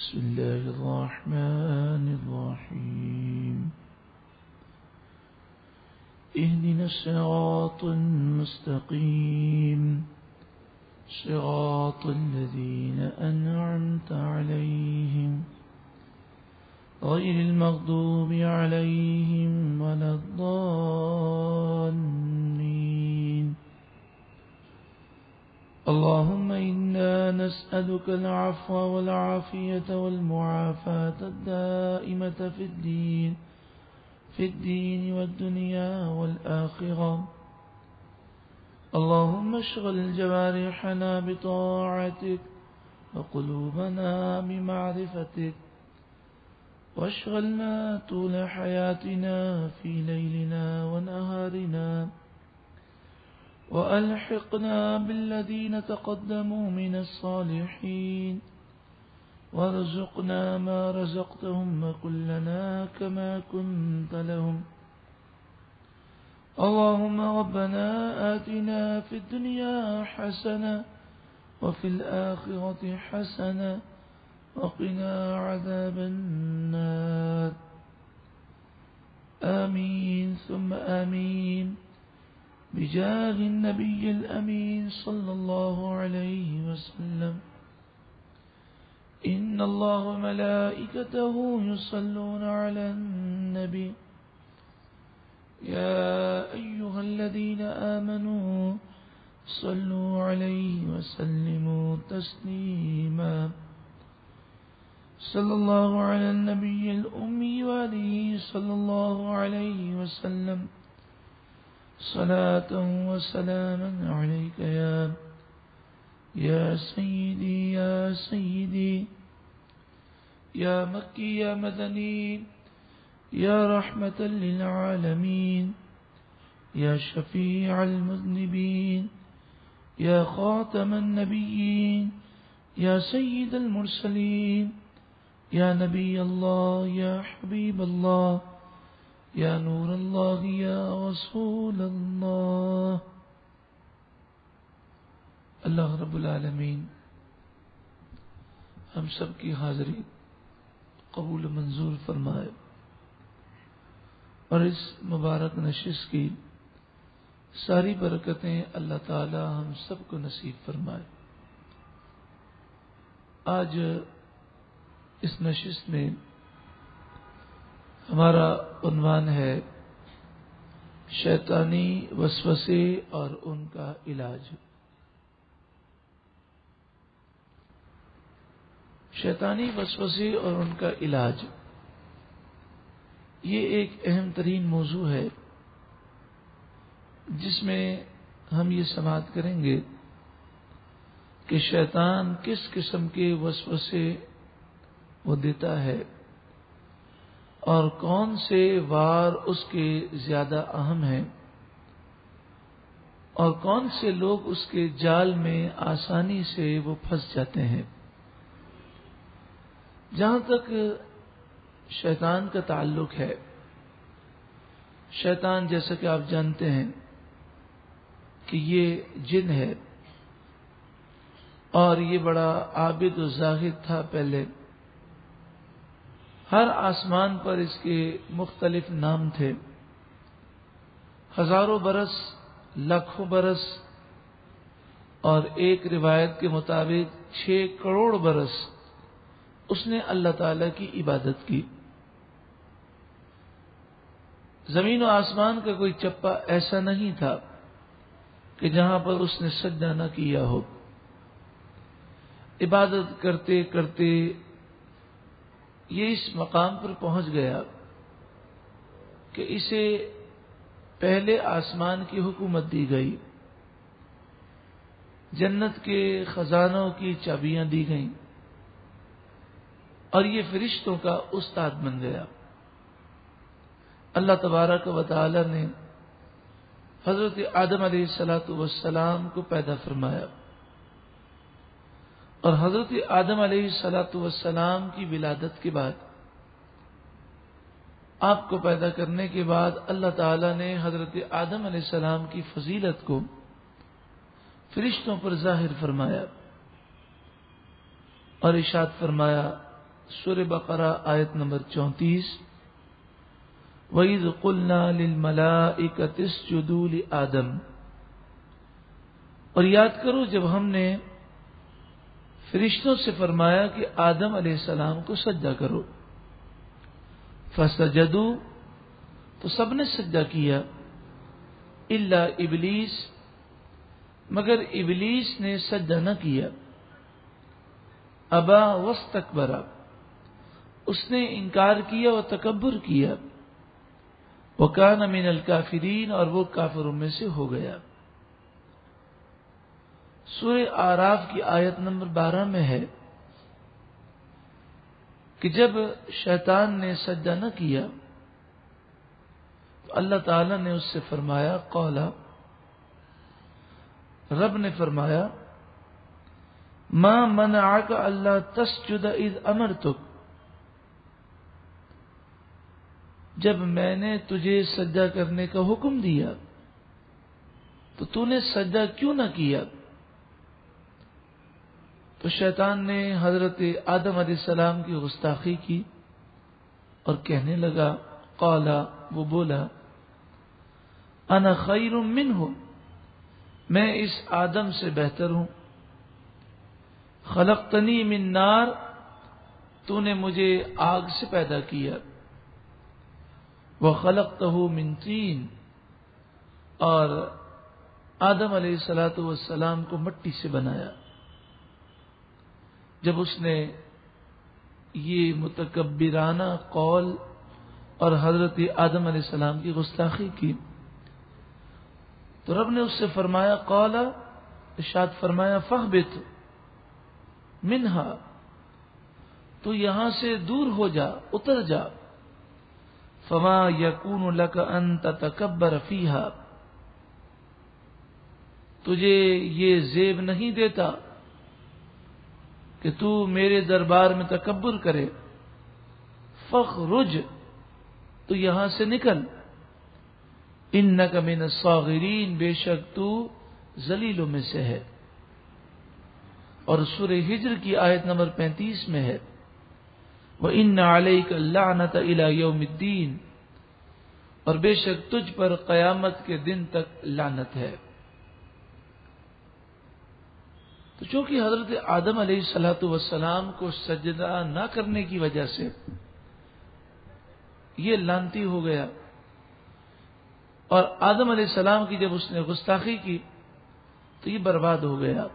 بسم الله الرحمن الرحيم. اهدنا الصراط المستقيم. صراط الذين أنعمت عليهم. غير المغضوب عليهم ولا الضالين. اللهم إنا نسألك العفو والعافية والمعافاة الدائمة في الدين في الدين والدنيا والآخرة. اللهم اشغل جوارحنا بطاعتك وقلوبنا بمعرفتك. واشغلنا طول حياتنا في ليلنا ونهارنا. وألحقنا بالذين تقدموا من الصالحين. وارزقنا ما رزقتهم وكلنا كما كنت لهم. اللهم ربنا آتنا في الدنيا حسنة وفي الآخرة حسنة وقنا عذاب النار. آمين ثم آمين. بجاه النبي الأمين صلى الله عليه وسلم. إن الله ملائكته يصلون على النبي. يا أيها الذين آمنوا صلوا عليه وسلموا تسليما. صلى الله على النبي الأمي وآله صلى الله عليه وسلم. صلاة وسلاما عليك يا يا سيدي يا سيدي يا مكي يا مدني يا رحمة للعالمين يا شفيع المذنبين يا خاتم النبيين يا سيد المرسلين يا نبي الله يا حبيب الله يا نور الله يا رسول الله. اللہ رب العالمین، ہم سب کی حاضری قبول منظور فرمائے اور اس مبارک نشست کی ساری برکتیں اللہ تعالی ہم سب کو نصیب فرمائے۔ آج اس نشست میں ہمارا عنوان ہے شیطانی وسوسے اور ان کا علاج۔ شیطانی وسوسے اور ان کا علاج۔ یہ ایک اہم ترین موضوع ہے جس میں ہم یہ سماعت کریں گے کہ شیطان کس قسم کے وسوسے وہ دیتا ہے۔ اور کون سے وار اس کے زیادہ اہم ہیں؟ اور کون سے لوگ اس کے جال میں آسانی سے وہ پھنس جاتے ہیں؟ جہاں تک شیطان کا تعلق ہے، شیطان جیسا کہ آپ جانتے ہیں کہ یہ جن ہے اور یہ بڑا عابد و زاہد تھا پہلے۔ ہر آسمان پر اس کے مختلف نام تھے۔ ہزاروں برس، لاکھوں برس اور ایک روایت کے مطابق چھ کروڑ برس اس نے اللہ تعالی کی عبادت کی۔ زمین و آسمان کا کوئی چپا ایسا نہیں تھا کہ جہاں پر اس نے سجدہ نہ کیا ہو۔ عبادت کرتے کرتے یہ اس مقام پر پہنچ گیا کہ اسے پہلے آسمان کی حکومت دی گئی، جنت کے خزانوں کی چابیاں دی گئیں، اور یہ فرشتوں کا استاد بن گیا۔ اللہ تبارک و تعالی نے حضرت آدم علیہ السلاۃ وسلام کو پیدا فرمایا۔ اور حضرت آدم علیہ السلاۃ وسلام کی ولادت کے بعد، آپ کو پیدا کرنے کے بعد اللہ تعالی نے حضرت آدم علیہ السلام کی فضیلت کو فرشتوں پر ظاہر فرمایا اور ارشاد فرمایا سور بقرہ آیت نمبر چونتیس وعید قلنا للملا اکتس جدول آدم اور یاد کرو، جب ہم نے فرشتوں سے فرمایا کہ آدم علیہ السلام کو سجدہ کرو۔ فسجدو تو سب نے سجدہ کیا۔ اللہ ابلیس مگر ابلیس نے سجدہ نہ کیا۔ ابا وسط اس نے انکار کیا اور تکبر کیا۔ وہ کان امین الکافرین اور وہ کافروں میں سے ہو گیا۔ سورہ آراف کی آیت نمبر بارہ میں ہے کہ جب شیطان نے سجدہ نہ کیا، تو اللہ تعالی نے اس سے فرمایا، قولا، رب نے فرمایا ماں من کا اللہ تسجد عید امر تک جب میں نے تجھے سجا کرنے کا حکم دیا، تو تو نے سجا کیوں نہ کیا؟ تو شیطان نے حضرت آدم علیہ السلام کی گستاخی کی اور کہنے لگا قالا وہ بولا، انا خیر من ہوں میں اس آدم سے بہتر ہوں۔ خلقتنی من نار تو نے مجھے آگ سے پیدا کیا۔ وہ خلق من تین، اور آدم علیہ السلاۃ والسلام کو مٹی سے بنایا۔ جب اس نے یہ متکبرانہ قول اور حضرت آدم علیہ السلام کی گستاخی کی تو رب نے اس سے فرمایا قولا ارشاد فرمایا فہبت منہا، تو یہاں سے دور ہو جا، اتر جا، فما یقون لک انت تکبر فیحا تجھے یہ زیب نہیں دیتا کہ تو میرے دربار میں تکبر کرے۔ فخ رج تو یہاں سے نکل۔ ان من الصاغرین، بے شک تو زلیلوں میں سے ہے۔ اور سورہ ہجر کی آیت نمبر پینتیس میں ہے۔ وہ ان علیہ کا یوم الدین اور بے شک تجھ پر قیامت کے دن تک لانت ہے۔ تو چونکہ حضرت آدم علیہ السلاۃ وسلام کو سجدہ نہ کرنے کی وجہ سے یہ لانتی ہو گیا اور آدم علیہ السلام کی جب اس نے گستاخی کی تو یہ برباد ہو گیا۔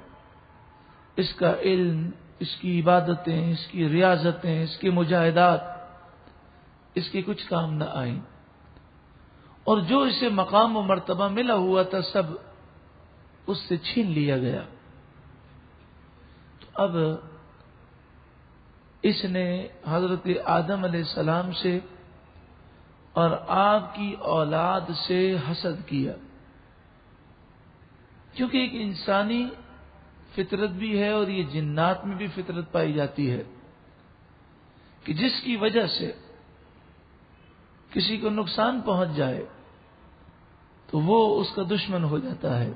اس کا علم، اس کی عبادتیں، اس کی ریاضتیں، اس کی مجاہدات، اس کی کچھ کام نہ آئیں۔ اور جو اسے مقام و مرتبہ ملا ہوا تھا سب اس سے چھین لیا گیا۔ اب اس نے حضرت آدم علیہ السلام سے اور آپ کی اولاد سے حسد کیا۔ کیونکہ ایک انسانی فطرت بھی ہے اور یہ جنات میں بھی فطرت پائی جاتی ہے کہ جس کی وجہ سے کسی کو نقصان پہنچ جائے تو وہ اس کا دشمن ہو جاتا ہے۔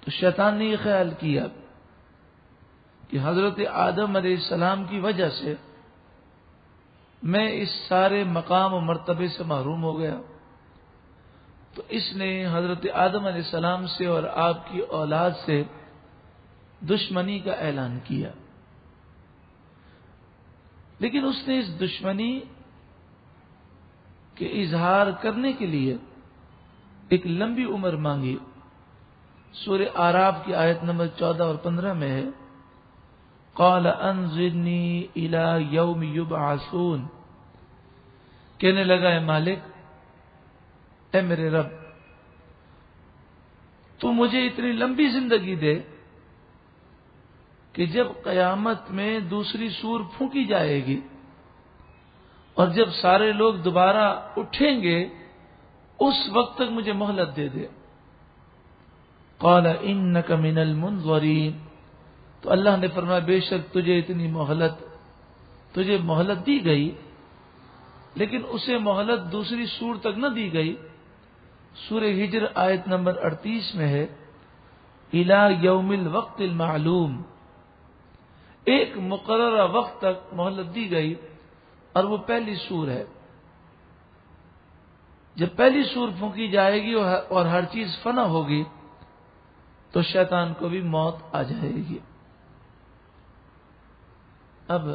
تو شیطان نے یہ خیال کیا۔ کہ حضرت آدم علیہ السلام کی وجہ سے میں اس سارے مقام و مرتبے سے محروم ہو گیا۔ تو اس نے حضرت آدم علیہ السلام سے اور آپ کی اولاد سے دشمنی کا اعلان کیا۔ لیکن اس نے اس دشمنی کے اظہار کرنے کے لیے ایک لمبی عمر مانگی۔ سورہ آراب کی آیت نمبر چودہ اور پندرہ میں ہے۔ قال انظرنی الى یوم یبعثون. کہنے لگا ہے مالک، اے میرے رب، تو مجھے اتنی لمبی زندگی دے کہ جب قیامت میں دوسری سور پھونکی جائے گی اور جب سارے لوگ دوبارہ اٹھیں گے، اس وقت تک مجھے مہلت دے دے۔ قال انك من المنظرین۔ تو اللہ نے فرمایا، بے شک تجھے اتنی مہلت، تجھے مہلت دی گئی، لیکن اسے مہلت دوسری سور تک نہ دی گئی۔ سور ہجر آیت نمبر اڑتیس میں ہے الا یوم الوقت المعلوم۔ ایک مقررہ وقت تک مہلت دی گئی اور وہ پہلی سور ہے۔ جب پہلی سور پھونکی جائے گی اور ہر چیز فنا ہوگی، تو شیطان کو بھی موت آ جائے گی۔ اب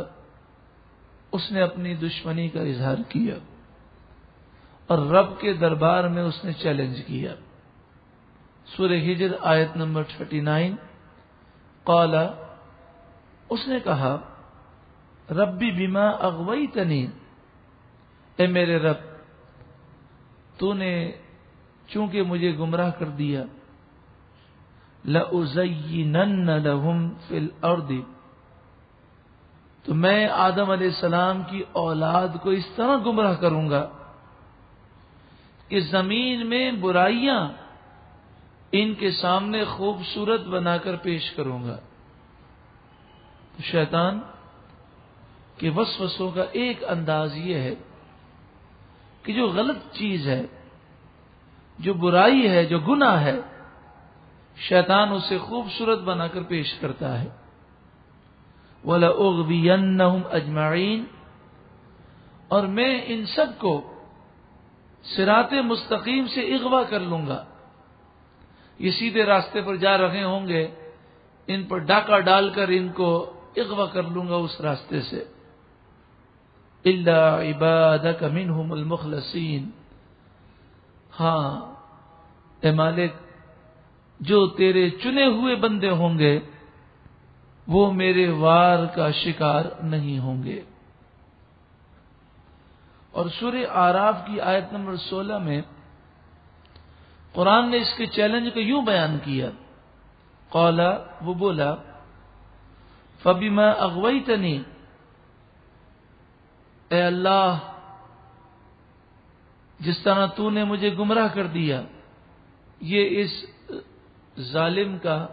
اس نے اپنی دشمنی کا اظہار کیا اور رب کے دربار میں اس نے چیلنج کیا۔ سور ہجر آیت نمبر تھرٹی نائن۔ قالا اس نے کہا، ربی بیما اغوئی تنی اے میرے رب تو نے چونکہ مجھے گمراہ کر دیا لَأُزَيِّنَنَّ لَهُمْ فِي الْأَرْضِ تو میں آدم علیہ السلام کی اولاد کو اس طرح گمراہ کروں گا کہ زمین میں برائیاں ان کے سامنے خوبصورت بنا کر پیش کروں گا۔ تو شیطان کے وسوسوں کا ایک انداز یہ ہے کہ جو غلط چیز ہے، جو برائی ہے، جو گناہ ہے، شیطان اسے خوبصورت بنا کر پیش کرتا ہے۔ ولا اجمعین۔ اور میں ان سب کو سرات مستقیم سے اغوا کر لوں گا۔ یہ سیدھے راستے پر جا رہے ہوں گے۔ ان پر ڈاکہ ڈال کر ان کو اغوا کر لوں گا اس راستے سے۔ اللہ عباد منہم المخلصین۔ ہاں اے مالک، جو تیرے چنے ہوئے بندے ہوں گے وہ میرے وار کا شکار نہیں ہوں گے۔ اور سور آراف کی آیت نمبر سولہ میں قرآن نے اس کے چیلنج کو یوں بیان کیا۔ قولا وہ بولا فبی میں اغوئی تنی اے اللہ، جس طرح تو نے مجھے گمراہ کر دیا، یہ اس ظالم کا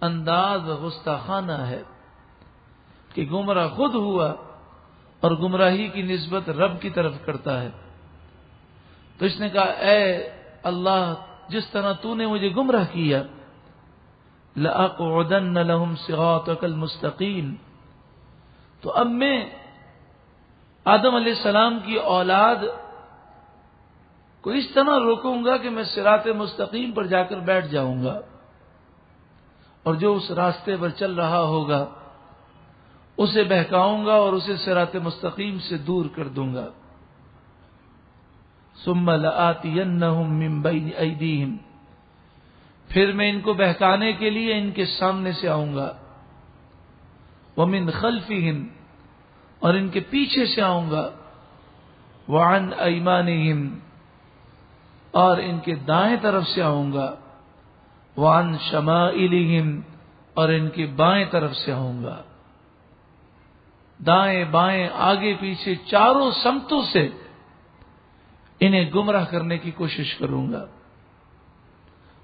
انداز غستاخانہ ہے کہ گمراہ خود ہوا اور گمراہی کی نسبت رب کی طرف کرتا ہے۔ تو اس نے کہا، اے اللہ، جس طرح تو نے مجھے گمراہ کیا، لَأَقْعُدَنَّ لَهُمْ صِغَاطَكَ الْمُسْتَقِيمِ تو اب میں آدم علیہ السلام کی اولاد کو اس طرح روکوں گا کہ میں سرات مستقیم پر جا کر بیٹھ جاؤں گا۔ اور جو اس راستے پر چل رہا ہوگا، اسے بہکاؤں گا اور اسے سرات مستقیم سے دور کر دوں گا۔ سمل آتی ممبئی ایدیم پھر میں ان کو بہکانے کے لیے ان کے سامنے سے آؤں گا۔ وہ من خلفی اور ان کے پیچھے سے آؤں گا۔ وان ایمان اور ان کے دائیں طرف سے آؤں گا۔ وان شما اور ان کی بائیں طرف سے آؤں گا۔ دائیں بائیں آگے پیچھے چاروں سمتوں سے انہیں گمراہ کرنے کی کوشش کروں گا۔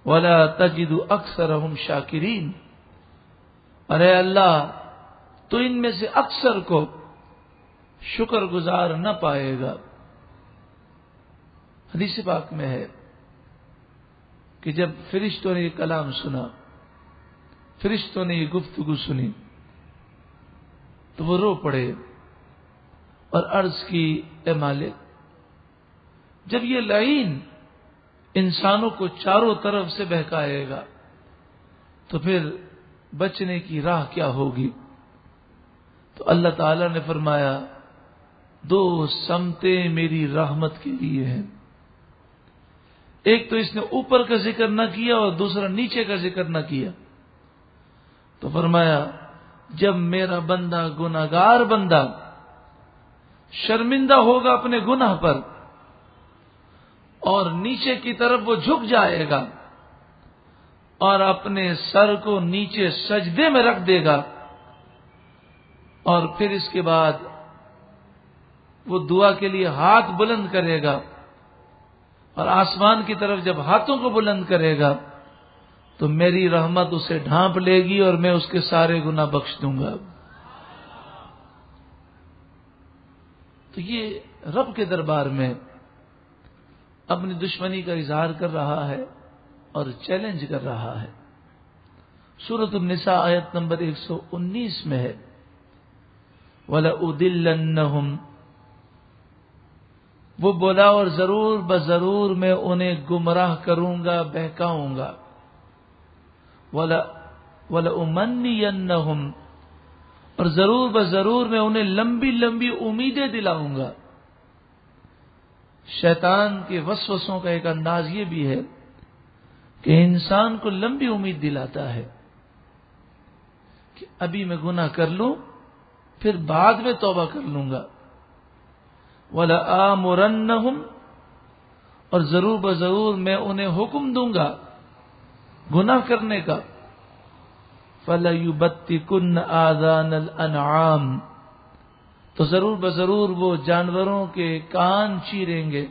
ولا تجد اکثر ہم شاکرین ارے اللہ، تو ان میں سے اکثر کو شکر گزار نہ پائے گا۔ حدیث پاک میں ہے۔ کہ جب فرشتوں نے یہ کلام سنا، فرشتوں نے یہ گفتگو سنی، تو وہ رو پڑے اور عرض کی، اے مالک، جب یہ لائن انسانوں کو چاروں طرف سے بہکائے گا، تو پھر بچنے کی راہ کیا ہوگی؟ تو اللہ تعالی نے فرمایا، دو سمتیں میری رحمت کے لیے ہیں۔ ایک تو اس نے اوپر کا ذکر نہ کیا اور دوسرا نیچے کا ذکر نہ کیا تو فرمایا، جب میرا بندہ گناگار بندہ شرمندہ ہوگا اپنے گناہ پر اور نیچے کی طرف وہ جھک جائے گا اور اپنے سر کو نیچے سجدے میں رکھ دے گا اور پھر اس کے بعد وہ دعا کے لیے ہاتھ بلند کرے گا اور آسمان کی طرف جب ہاتھوں کو بلند کرے گا، تو میری رحمت اسے ڈھانپ لے گی اور میں اس کے سارے گنا بخش دوں گا۔ تو یہ رب کے دربار میں اپنی دشمنی کا اظہار کر رہا ہے اور چیلنج کر رہا ہے۔ سورت النساء آیت نمبر ایک سو انیس میں ہے۔ ولا وہ بولا اور ضرور بضرور میں انہیں گمراہ کروں گا، بہکاؤں گا۔ ولا ولا امنی اور ضرور بضرور میں انہیں لمبی لمبی امیدیں دلاؤں گا۔ شیطان کے وسوسوں کا ایک انداز یہ بھی ہے کہ انسان کو لمبی امید دلاتا ہے کہ ابھی میں گناہ کر لوں، پھر بعد میں توبہ کر لوں گا۔ ولا اور ضرور بضرور میں انہیں حکم دوں گا گناہ کرنے کا۔ فلو بتی کن تو ضرور بضرور وہ جانوروں کے کان چیریں گے۔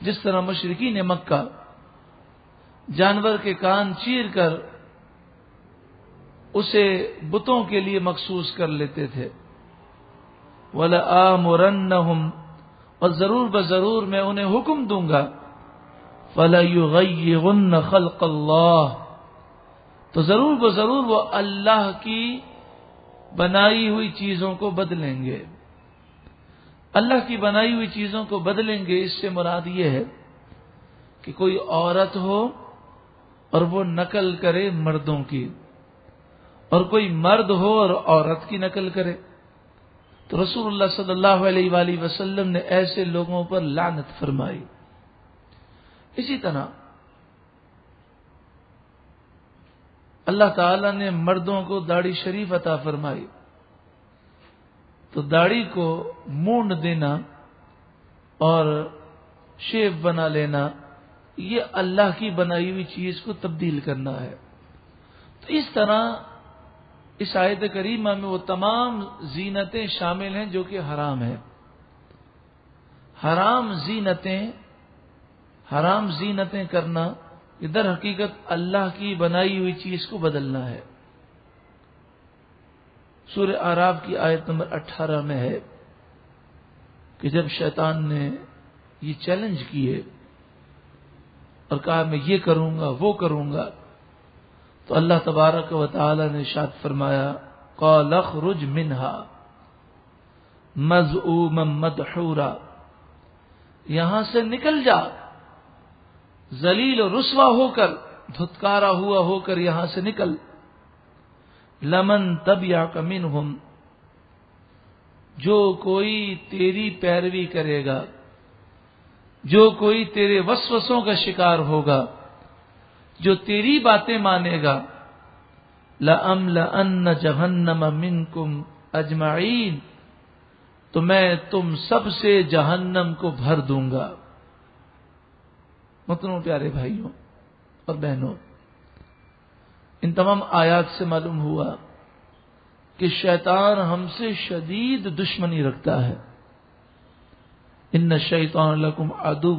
جس طرح مشرقی نے مکہ جانور کے کان چیر کر اسے بتوں کے لیے مخصوص کر لیتے تھے۔ ولا آمرن اور ضرور بضرور میں انہیں حکم دوں گا۔ فلا خلق اللہ تو ضرور بضرور وہ اللہ کی بنائی ہوئی چیزوں کو بدلیں گے۔ اللہ کی بنائی ہوئی چیزوں کو بدلیں گے، اس سے مراد یہ ہے کہ کوئی عورت ہو اور وہ نقل کرے مردوں کی، اور کوئی مرد ہو اور عورت کی نقل کرے۔ تو رسول اللہ صلی اللہ علیہ وآلہ وسلم نے ایسے لوگوں پر لعنت فرمائی۔ اسی طرح اللہ تعالی نے مردوں کو داڑھی شریف عطا فرمائی۔ تو داڑھی کو مونڈ دینا اور شیف بنا لینا، یہ اللہ کی بنائی ہوئی چیز کو تبدیل کرنا ہے۔ تو اس طرح اس آیت کریمہ میں وہ تمام زینتیں شامل ہیں جو کہ حرام ہے حرام زینتیں حرام زینتیں کرنا در حقیقت اللہ کی بنائی ہوئی چیز کو بدلنا ہے۔ سورہ آراب کی آیت نمبر اٹھارہ میں ہے کہ جب شیطان نے یہ چیلنج کیے اور کہا میں یہ کروں گا، وہ کروں گا تو اللہ تبارک و تعالی نے شاد فرمایا قالخ رج منہا مز مدحورا، یہاں سے نکل جا زلیل و رسوا ہو کر، دھتکارا ہوا ہو کر یہاں سے نکل، لمن تب یا کمن جو کوئی تیری پیروی کرے گا، جو کوئی تیرے وسوسوں کا شکار ہوگا۔ جو تیری باتیں مانے گا لم لن جہنم من کم اجمعین تو میں تم سب سے جہنم کو بھر دوں گا۔ متنوں پیارے بھائیوں اور بہنوں، ان تمام آیات سے معلوم ہوا کہ شیطان ہم سے شدید دشمنی رکھتا ہے۔ ان شیطان لکم ادو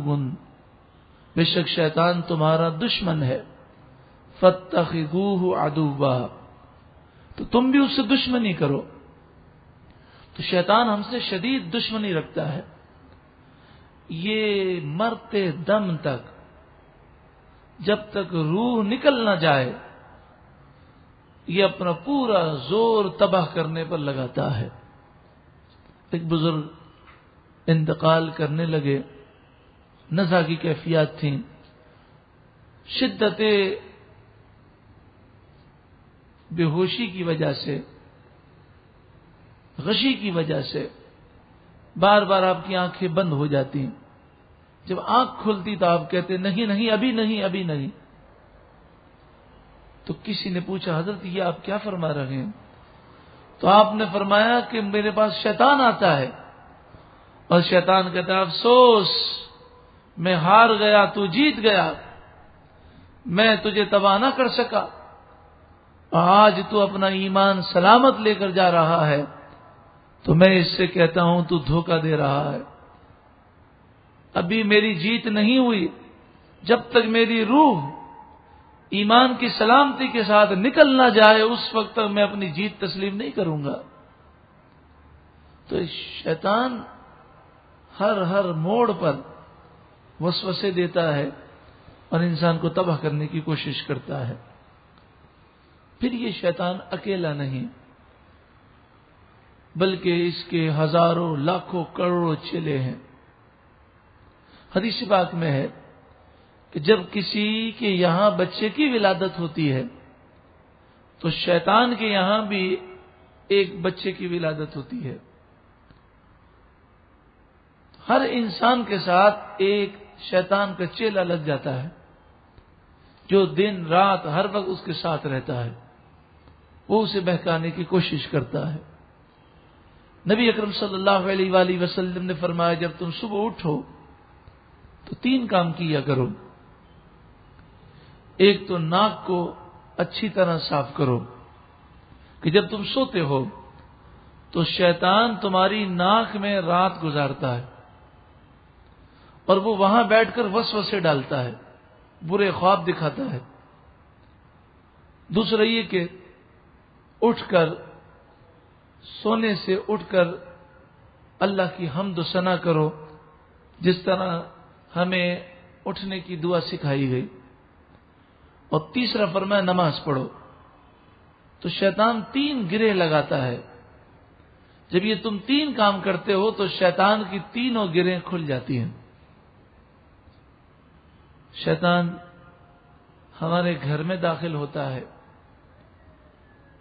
بے شک شیطان تمہارا دشمن ہے۔ فتح ادوبا تو تم بھی اس سے دشمنی کرو۔ تو شیطان ہم سے شدید دشمنی رکھتا ہے۔ یہ مرتے دم تک جب تک روح نکل نہ جائے، یہ اپنا پورا زور تباہ کرنے پر لگاتا ہے۔ ایک بزرگ انتقال کرنے لگے نزا کی کیفیات تھیں۔ شدت بے ہوشی کی وجہ سے، غشی کی وجہ سے بار بار آپ کی آنکھیں بند ہو جاتی ہیں۔ جب آنکھ کھلتی تو آپ کہتے نہیں نہیں، ابھی نہیں ابھی نہیں۔ تو کسی نے پوچھا، حضرت، یہ آپ کیا فرما رہے ہیں؟ تو آپ نے فرمایا کہ میرے پاس شیطان آتا ہے۔ اور شیطان کہتا ہے، افسوس، میں ہار گیا، تو جیت گیا، میں تجھے تباہ نہ کر سکا۔ آج تو اپنا ایمان سلامت لے کر جا رہا ہے، تو میں اس سے کہتا ہوں تو دھوکہ دے رہا ہے۔ ابھی میری جیت نہیں ہوئی، جب تک میری روح ایمان کی سلامتی کے ساتھ نکل نہ جائے، اس وقت تک میں اپنی جیت تسلیم نہیں کروں گا۔ تو شیطان ہر ہر موڑ پر وسوسے دیتا ہے اور انسان کو تباہ کرنے کی کوشش کرتا ہے۔ پھر یہ شیطان اکیلا نہیں، بلکہ اس کے ہزاروں، لاکھوں کروڑوں چیلے ہیں۔ حدیث پاک میں ہے کہ جب کسی کے یہاں بچے کی ولادت ہوتی ہے، تو شیطان کے یہاں بھی ایک بچے کی ولادت ہوتی ہے۔ ہر انسان کے ساتھ ایک شیطان کا چیلا لگ جاتا ہے، جو دن رات ہر وقت اس کے ساتھ رہتا ہے۔ وہ اسے بہکانے کی کوشش کرتا ہے۔ نبی اکرم صلی اللہ علیہ وآلہ وسلم نے فرمایا، جب تم صبح اٹھو تو تین کام کیا کرو۔ ایک تو ناک کو اچھی طرح صاف کرو کہ جب تم سوتے ہو تو شیطان تمہاری ناک میں رات گزارتا ہے اور وہ وہاں بیٹھ کر وسوسے ڈالتا ہے، برے خواب دکھاتا ہے۔ دوسرا یہ کہ اٹھ کر، سونے سے اٹھ کر اللہ کی حمد و ثنا کرو، جس طرح ہمیں اٹھنے کی دعا سکھائی گئی۔ اور تیسرا فرمایا، نماز پڑھو۔ تو شیطان تین گرے لگاتا ہے۔ جب یہ تم تین کام کرتے ہو، تو شیطان کی تینوں گریں کھل جاتی ہیں۔ شیطان ہمارے گھر میں داخل ہوتا ہے۔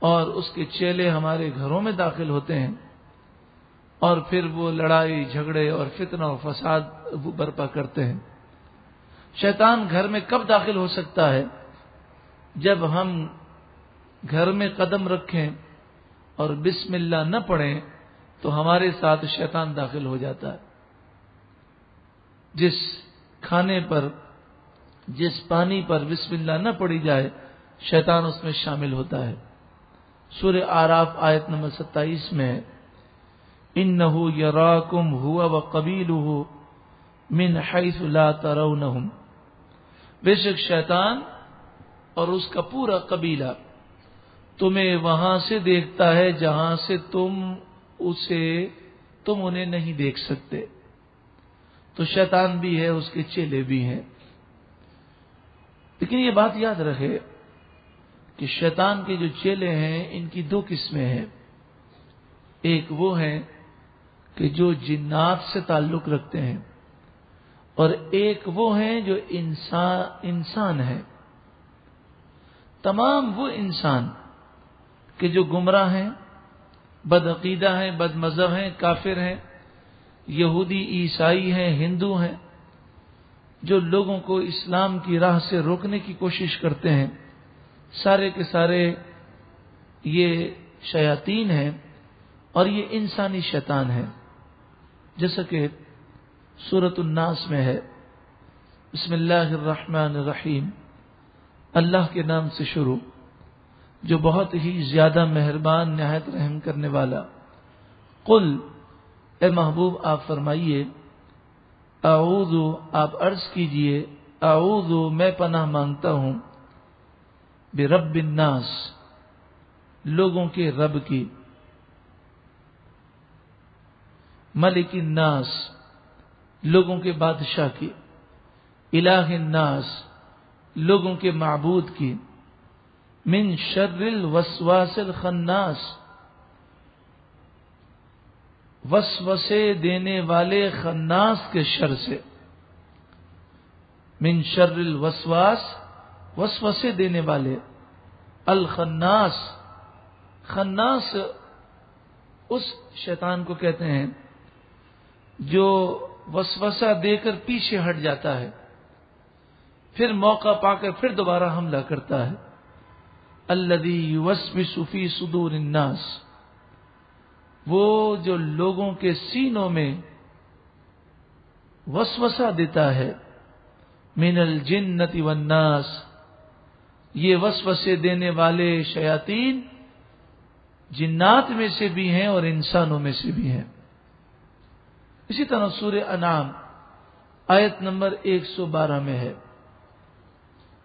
اور اس کے چیلے ہمارے گھروں میں داخل ہوتے ہیں اور پھر وہ لڑائی، جھگڑے اور فتنہ اور فساد برپا کرتے ہیں۔ شیطان گھر میں کب داخل ہو سکتا ہے؟ جب ہم گھر میں قدم رکھیں اور بسم اللہ نہ پڑھیں تو ہمارے ساتھ شیطان داخل ہو جاتا ہے۔ جس کھانے پر، جس پانی پر بسم اللہ نہ پڑی جائے، شیطان اس میں شامل ہوتا ہے۔ سور آراف آیت نمبر ستائیس میں ان نہ یراکم ہوا و قبیل ہو من حیث لا ترونہم. بے شک شیطان اور اس کا پورا قبیلہ تمہیں وہاں سے دیکھتا ہے جہاں سے تم اسے، تم انہیں نہیں دیکھ سکتے۔ تو شیطان بھی ہے، اس کے چیلے بھی ہیں۔ لیکن یہ بات یاد رکھے کہ شیطان کے جو چیلے ہیں، ان کی دو قسمیں ہیں۔ ایک وہ ہیں کہ جو جنات سے تعلق رکھتے ہیں، اور ایک وہ ہیں جو انسان انسان ہے تمام وہ انسان کہ جو گمراہ ہیں بدعقیدہ ہیں، بد مذہب ہیں، کافر ہیں، یہودی، عیسائی ہیں، ہندو ہیں، جو لوگوں کو اسلام کی راہ سے روکنے کی کوشش کرتے ہیں۔ سارے کے سارے یہ شیاطین ہیں اور یہ انسانی شیطان ہے جیسا کہ سورت الناس میں ہے۔ بسم اللہ الرحمن الرحیم۔ اللہ کے نام سے شروع، جو بہت ہی زیادہ مہربان، نہایت رحم کرنے والا۔ قل، اے محبوب، آپ فرمائیے، اعوذ، آپ عرض کیجیے، اعوذ، میں پناہ مانگتا ہوں۔ بے رب الناس، لوگوں کے رب کی۔ ملک الناس، لوگوں کے بادشاہ کی۔ الہ الناس، لوگوں کے معبود کی۔ من شر الوسواس الخناس۔ وسوسے دینے والے خناس کے شر سے۔ من شر الوسواس وسوسے دینے والے الخناس، خناس اس شیطان کو کہتے ہیں جو وسوسہ دے کر پیچھے ہٹ جاتا ہے۔ پھر موقع پا کر پھر دوبارہ حملہ کرتا ہے۔ الدی وسب صفی صدور الناس۔ وہ جو لوگوں کے سینوں میں وسوسہ دیتا ہے۔ من الجنتی والناس۔ یہ وسوسے دینے والے شیاطین جنات میں سے بھی ہیں اور انسانوں میں سے بھی ہیں۔ اسی طرح سور انعام آیت نمبر ایک سو بارہ میں ہے۔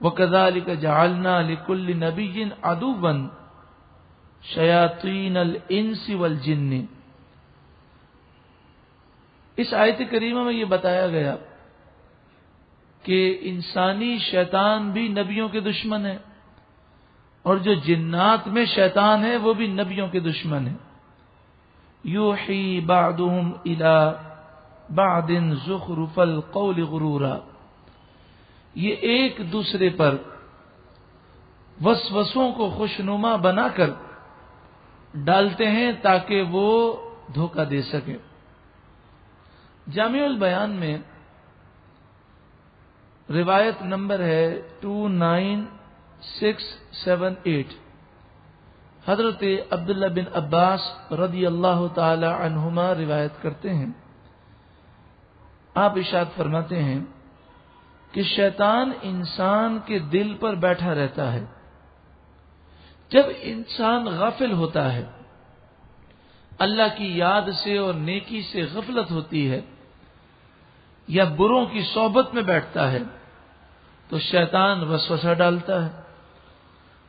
وہ کزال کا جالنا لکل نبی جن ادو بند شیاطین الانس والجن۔ اس آیت کریمہ میں یہ بتایا گیا کہ انسانی شیطان بھی نبیوں کے دشمن ہے اور جو جنات میں شیطان ہے وہ بھی نبیوں کے دشمن ہے۔ یو ہی بادم الا بادن زخرف القول غرورا۔ یہ ایک دوسرے پر وسوسوں کو خوشنما بنا کر ڈالتے ہیں تاکہ وہ دھوکہ دے سکے جامع البیان میں روایت نمبر ہے two nine six seven eight. حضرت عبداللہ بن عباس رضی اللہ تعالی عنہما روایت کرتے ہیں۔ آپ اشاد فرماتے ہیں کہ شیطان انسان کے دل پر بیٹھا رہتا ہے۔ جب انسان غافل ہوتا ہے، اللہ کی یاد سے اور نیکی سے غفلت ہوتی ہے یا بروں کی صحبت میں بیٹھتا ہے، تو شیطان وسوسہ ڈالتا ہے۔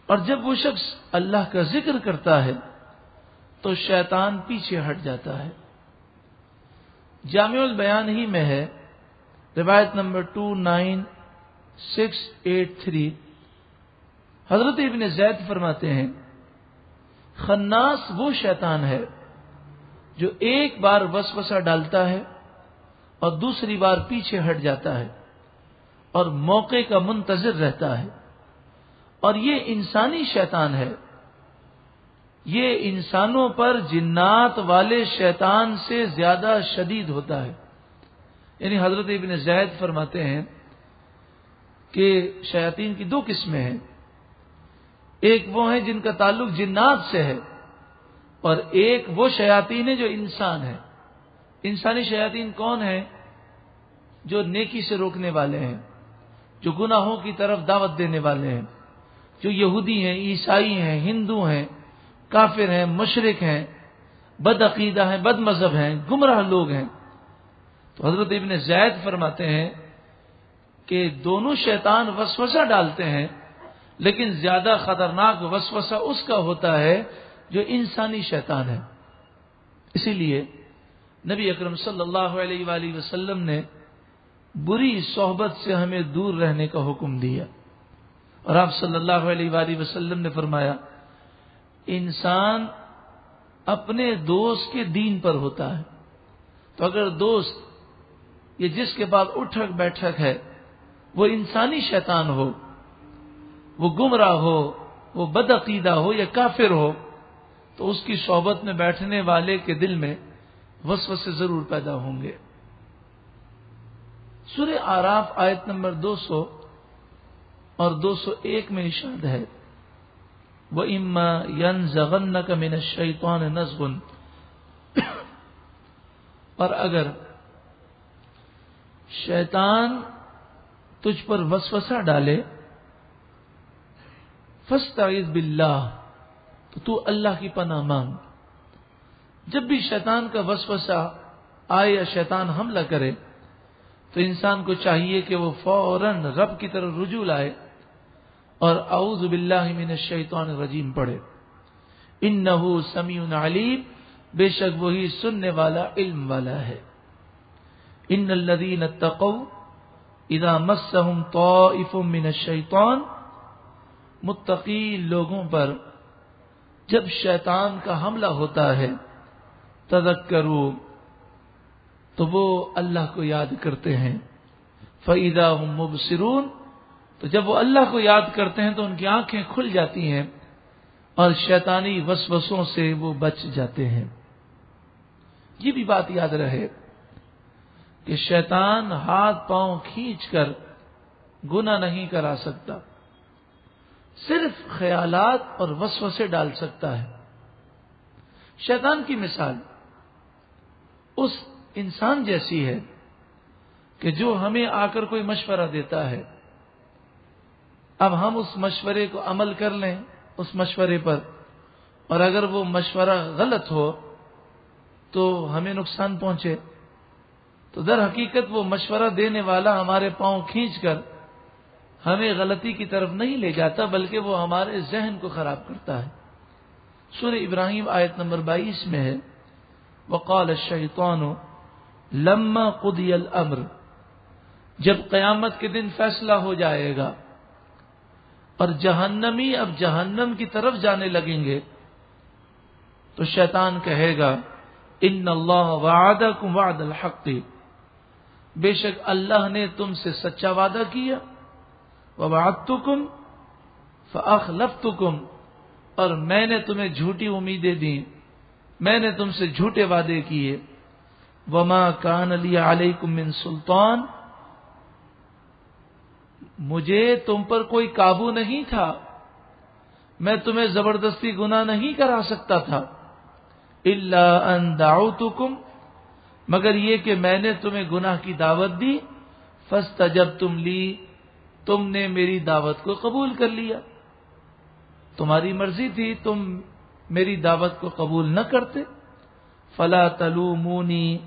اور جب وہ شخص اللہ کا ذکر کرتا ہے، تو شیطان پیچھے ہٹ جاتا ہے۔ جامع البیان ہی میں ہے، روایت number two nine six eight three. حضرت ابن زید فرماتے ہیں، خناس وہ شیطان ہے جو ایک بار وسوسہ ڈالتا ہے اور دوسری بار پیچھے ہٹ جاتا ہے اور موقع کا منتظر رہتا ہے اور یہ انسانی شیطان ہے۔ یہ انسانوں پر جنات والے شیطان سے زیادہ شدید ہوتا ہے۔ یعنی حضرت ابن زید فرماتے ہیں کہ شیاطین کی دو قسمیں ہیں۔ ایک وہ ہیں جن کا تعلق جنات سے ہے اور ایک وہ شیاطین ہے جو انسان ہے انسانی شیاطین کون ہیں جو نیکی سے روکنے والے ہیں، جو گناہوں کی طرف دعوت دینے والے ہیں، جو یہودی ہیں، عیسائی ہیں، ہندو ہیں، کافر ہیں، مشرق ہیں، بد عقیدہ ہیں، بد مذہب ہیں، گمراہ لوگ ہیں۔ تو حضرت ابن زید فرماتے ہیں کہ دونوں شیطان وسوسہ ڈالتے ہیں، لیکن زیادہ خطرناک وسوسہ اس کا ہوتا ہے جو انسانی شیطان ہے۔ اسی لیے نبی اکرم صلی اللہ علیہ وآلہ وسلم نے بری صحبت سے ہمیں دور رہنے کا حکم دیا۔ اور آپ صلی اللہ علیہ وآلہ وسلم نے فرمایا، انسان اپنے دوست کے دین پر ہوتا ہے۔ تو اگر دوست یہ جس کے بعد اٹھک بیٹھک ہے، وہ انسانی شیطان ہو، وہ گمراہ ہو، وہ بدعقیدہ ہو یا کافر ہو، تو اس کی صحبت میں بیٹھنے والے کے دل میں وسو سے ضرور پیدا ہوں گے۔ سر آراف آیت نمبر دو سو اور دو سو ایک میں اشاد ہے وہ اما ین زغن کا من شیطان نزغن اور اگر شیطان تجھ پر وسوسہ ڈالے فستعذ باللہ تو تو اللہ کی پناہ مانگ۔ جب بھی شیطان کا وسوسہ آئے یا شیطان حملہ کرے، تو انسان کو چاہیے کہ وہ فوراً رب کی طرف رجوع لائے اور اعوذ باللہ من الشیطان الرجیم پڑھے۔ انہو سمیع علیم، بے شک وہی سننے والا علم والا ہے۔ ان الذین اتقوا اذا مسهم طائف من الشیطان متقی لوگوں پر جب شیطان کا حملہ ہوتا ہے تذکرو، تو وہ اللہ کو یاد کرتے ہیں۔ فعیدہ مبصرون، تو جب وہ اللہ کو یاد کرتے ہیں تو ان کی آنکھیں کھل جاتی ہیں اور شیطانی وسوسوں سے وہ بچ جاتے ہیں۔ یہ بھی بات یاد رہے کہ شیطان ہاتھ پاؤں کھینچ کر گنا نہیں کرا سکتا، صرف خیالات اور وسو سے ڈال سکتا ہے۔ شیطان کی مثال اس انسان جیسی ہے کہ جو ہمیں آ کر کوئی مشورہ دیتا ہے۔ اب ہم اس مشورے کو عمل کر لیں اس مشورے پر، اور اگر وہ مشورہ غلط ہو تو ہمیں نقصان پہنچے۔ تو در حقیقت وہ مشورہ دینے والا ہمارے پاؤں کھینچ کر ہمیں غلطی کی طرف نہیں لے جاتا، بلکہ وہ ہمارے ذہن کو خراب کرتا ہے۔ سور ابراہیم آیت نمبر بائیس میں ہے۔ وقال الشیطان لما قضی الامر، جب قیامت کے دن فیصلہ ہو جائے گا، اور جہنمی اب جہنم کی طرف جانے لگیں گے، تو شیطان کہے گا، ان اللہ وعد کم واد الحق. بے شک اللہ نے تم سے سچا وعدہ کیا واد تو کم کم اور میں نے تمہیں جھوٹی امیدیں دی میں نے تم سے جھوٹے وعدے کیے۔ وما کان علی علیہ من سلطان۔ مجھے تم پر کوئی قابو نہیں تھا۔ میں تمہیں زبردستی گنا نہیں کرا سکتا تھا۔ اللہ ان مگر یہ کہ میں نے تمہیں گناہ کی دعوت دی۔ فسٹ جب تم لی تم نے میری دعوت کو قبول کر لیا۔ تمہاری مرضی تھی۔ تم میری دعوت کو قبول نہ کرتے، فلا تلومونی،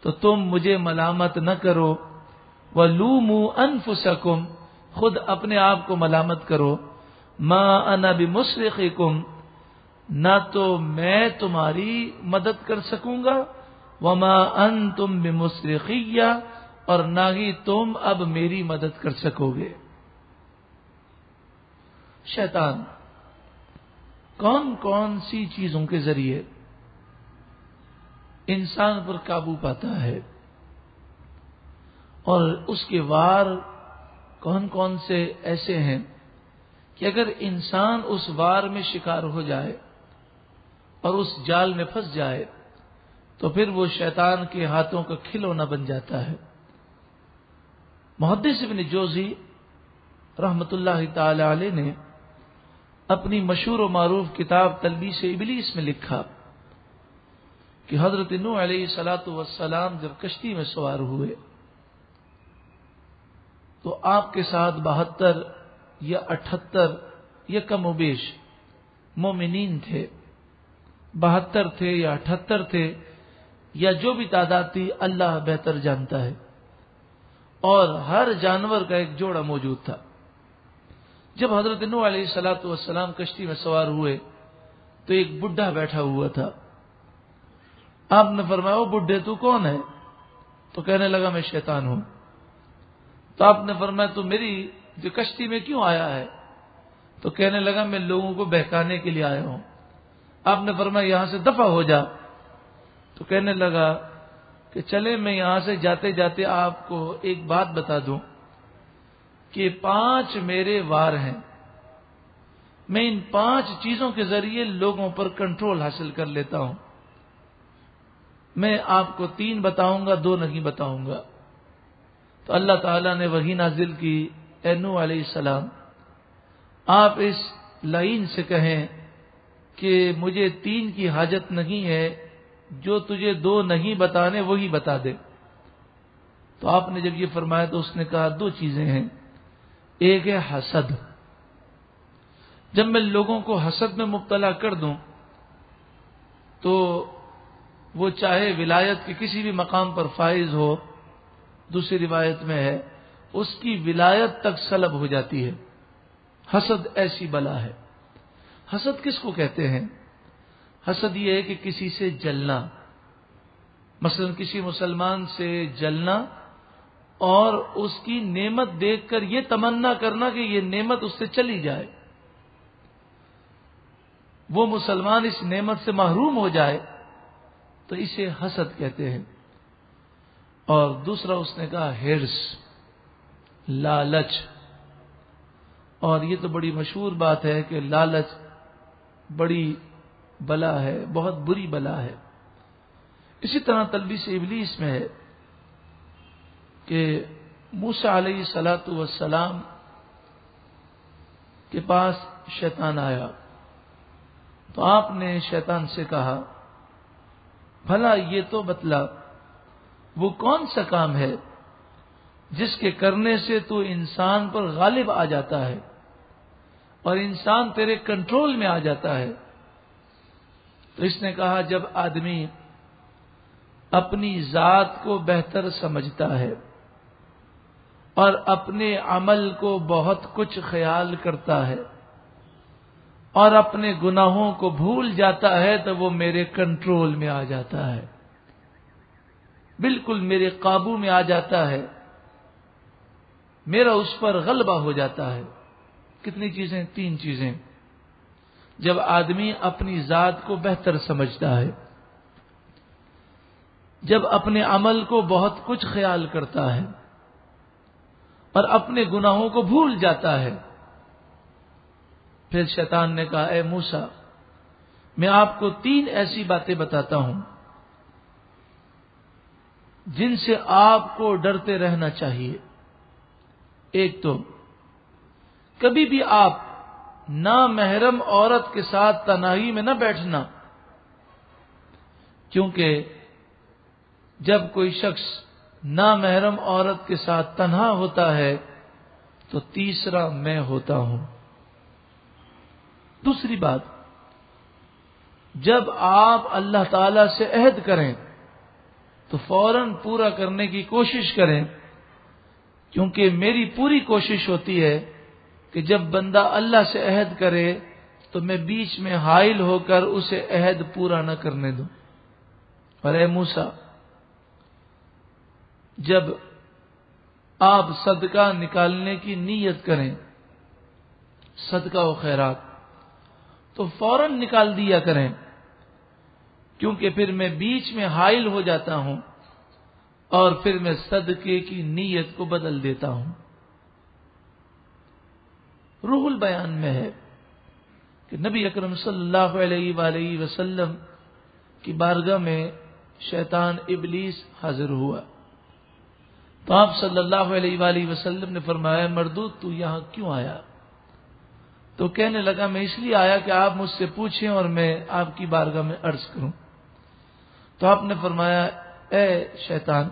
تو تم مجھے ملامت نہ کرو وہ لو منہ خود اپنے آپ کو ملامت کرو ماں انا بھی نہ تو میں تمہاری مدد کر سکوں گا، وما ان تم بھی اور نہ ہی تم اب میری مدد کر سکو گے۔ شیطان کون کون سی چیزوں کے ذریعے انسان پر قابو پاتا ہے اور اس کے وار کون کون سے ایسے ہیں کہ اگر انسان اس وار میں شکار ہو جائے اور اس جال میں پھنس جائے تو پھر وہ شیطان کے ہاتھوں کا کھلونا بن جاتا ہے۔ محدث ابن جوزی رحمت اللہ تعالی علیہ نے اپنی مشہور و معروف کتاب تلبی سے ابلیس میں لکھا کہ حضرت نو علیہ سلاۃ وسلام جب کشتی میں سوار ہوئے تو آپ کے ساتھ بہتر یا اٹھہتر یا کم و بیش مومنین تھے، بہتر تھے یا اٹھہتر تھے یا جو بھی تعداد تھی، اللہ بہتر جانتا ہے اور ہر جانور کا ایک جوڑا موجود تھا۔ جب حضرت نو علیہ سلاۃ والسلام کشتی میں سوار ہوئے تو ایک بڈھا بیٹھا ہوا تھا۔ آپ نے فرمایا، وہ بڈھے تو کون ہے؟ تو کہنے لگا، میں شیطان ہوں۔ تو آپ نے فرمایا، تو میری جو کشتی میں کیوں آیا ہے؟ تو کہنے لگا، میں لوگوں کو بہکانے کے لیے آیا ہوں۔ آپ نے فرمایا، یہاں سے دفع ہو جا۔ تو کہنے لگا کہ چلے میں یہاں سے جاتے جاتے آپ کو ایک بات بتا دوں۔ کہ پانچ میرے وار ہیں۔ میں ان پانچ چیزوں کے ذریعے لوگوں پر کنٹرول حاصل کر لیتا ہوں۔ میں آپ کو تین بتاؤں گا، دو نہیں بتاؤں گا۔ تو اللہ تعالیٰ نے وہی نازل کی اینو علیہ السلام، آپ اس لائن سے کہیں کہ مجھے تین کی حاجت نہیں ہے، جو تجھے دو نہیں بتانے وہی بتا دے۔ تو آپ نے جب یہ فرمایا تو اس نے کہا دو چیزیں ہیں۔ ایک ہے حسد۔ جب میں لوگوں کو حسد میں مبتلا کر دوں، تو وہ چاہے ولایت کے کسی بھی مقام پر فائز ہو، دوسری روایت میں ہے، اس کی ولایت تک سلب ہو جاتی ہے۔ حسد ایسی بلا ہے۔ حسد کس کو کہتے ہیں؟ حسد یہ ہے کہ کسی سے جلنا۔ مثلا کسی مسلمان سے جلنا اور اس کی نعمت دیکھ کر یہ تمنا کرنا کہ یہ نعمت اس سے چلی جائے۔ وہ مسلمان اس نعمت سے محروم ہو جائے تو اسے حسد کہتے ہیں۔ اور دوسرا اس نے کہا ہرس، لالچ۔ اور یہ تو بڑی مشہور بات ہے کہ لالچ بڑی بلا ہے، بہت بری بلا ہے۔ اسی طرح تلبی سے ابلیس میں ہے۔ کہ موسا علیہ سلاۃ وسلام کے پاس شیطان آیا۔ تو آپ نے شیطان سے کہا، بھلا یہ تو بتلا، وہ کون سا کام ہے جس کے کرنے سے تو انسان پر غالب آ جاتا ہے اور انسان تیرے کنٹرول میں آ جاتا ہے؟ تو اس نے کہا، جب آدمی اپنی ذات کو بہتر سمجھتا ہے اور اپنے عمل کو بہت کچھ خیال کرتا ہے اور اپنے گناہوں کو بھول جاتا ہے تو وہ میرے کنٹرول میں آ جاتا ہے۔ بالکل میرے قابو میں آ جاتا ہے۔ میرا اس پر غلبہ ہو جاتا ہے۔ کتنی چیزیں؟ تین چیزیں۔ جب آدمی اپنی ذات کو بہتر سمجھتا ہے، جب اپنے عمل کو بہت کچھ خیال کرتا ہے اور اپنے گناہوں کو بھول جاتا ہے۔ پھر شیطان نے کہا، اے موسا میں آپ کو تین ایسی باتیں بتاتا ہوں، جن سے آپ کو ڈرتے رہنا چاہیے۔ ایک تو، کبھی بھی آپ نامحرم عورت کے ساتھ تنہائی میں نہ بیٹھنا، کیونکہ جب کوئی شخص نامحرم عورت کے ساتھ تنہا ہوتا ہے تو تیسرا میں ہوتا ہوں۔ دوسری بات، جب آپ اللہ تعالی سے عہد کریں تو فوراً پورا کرنے کی کوشش کریں، کیونکہ میری پوری کوشش ہوتی ہے کہ جب بندہ اللہ سے عہد کرے تو میں بیچ میں حائل ہو کر اسے عہد پورا نہ کرنے دوں۔ اور اے موسا جب آپ صدقہ نکالنے کی نیت کریں، صدقہ و خیرات، تو فوراً نکال دیا کریں، کیونکہ پھر میں بیچ میں حائل ہو جاتا ہوں اور پھر میں صدقے کی نیت کو بدل دیتا ہوں۔ روح البیان میں ہے کہ نبی اکرم صلی اللہ علیہ وآلہ وسلم کی بارگاہ میں شیطان ابلیس حاضر ہوا۔ تو آپ صلی اللہ علیہ وآلہ وسلم نے فرمایا، مردود، تو یہاں کیوں آیا؟ تو کہنے لگا، میں اس لیے آیا کہ آپ مجھ سے پوچھیں اور میں آپ کی بارگاہ میں عرض کروں۔ تو آپ نے فرمایا، اے شیطان،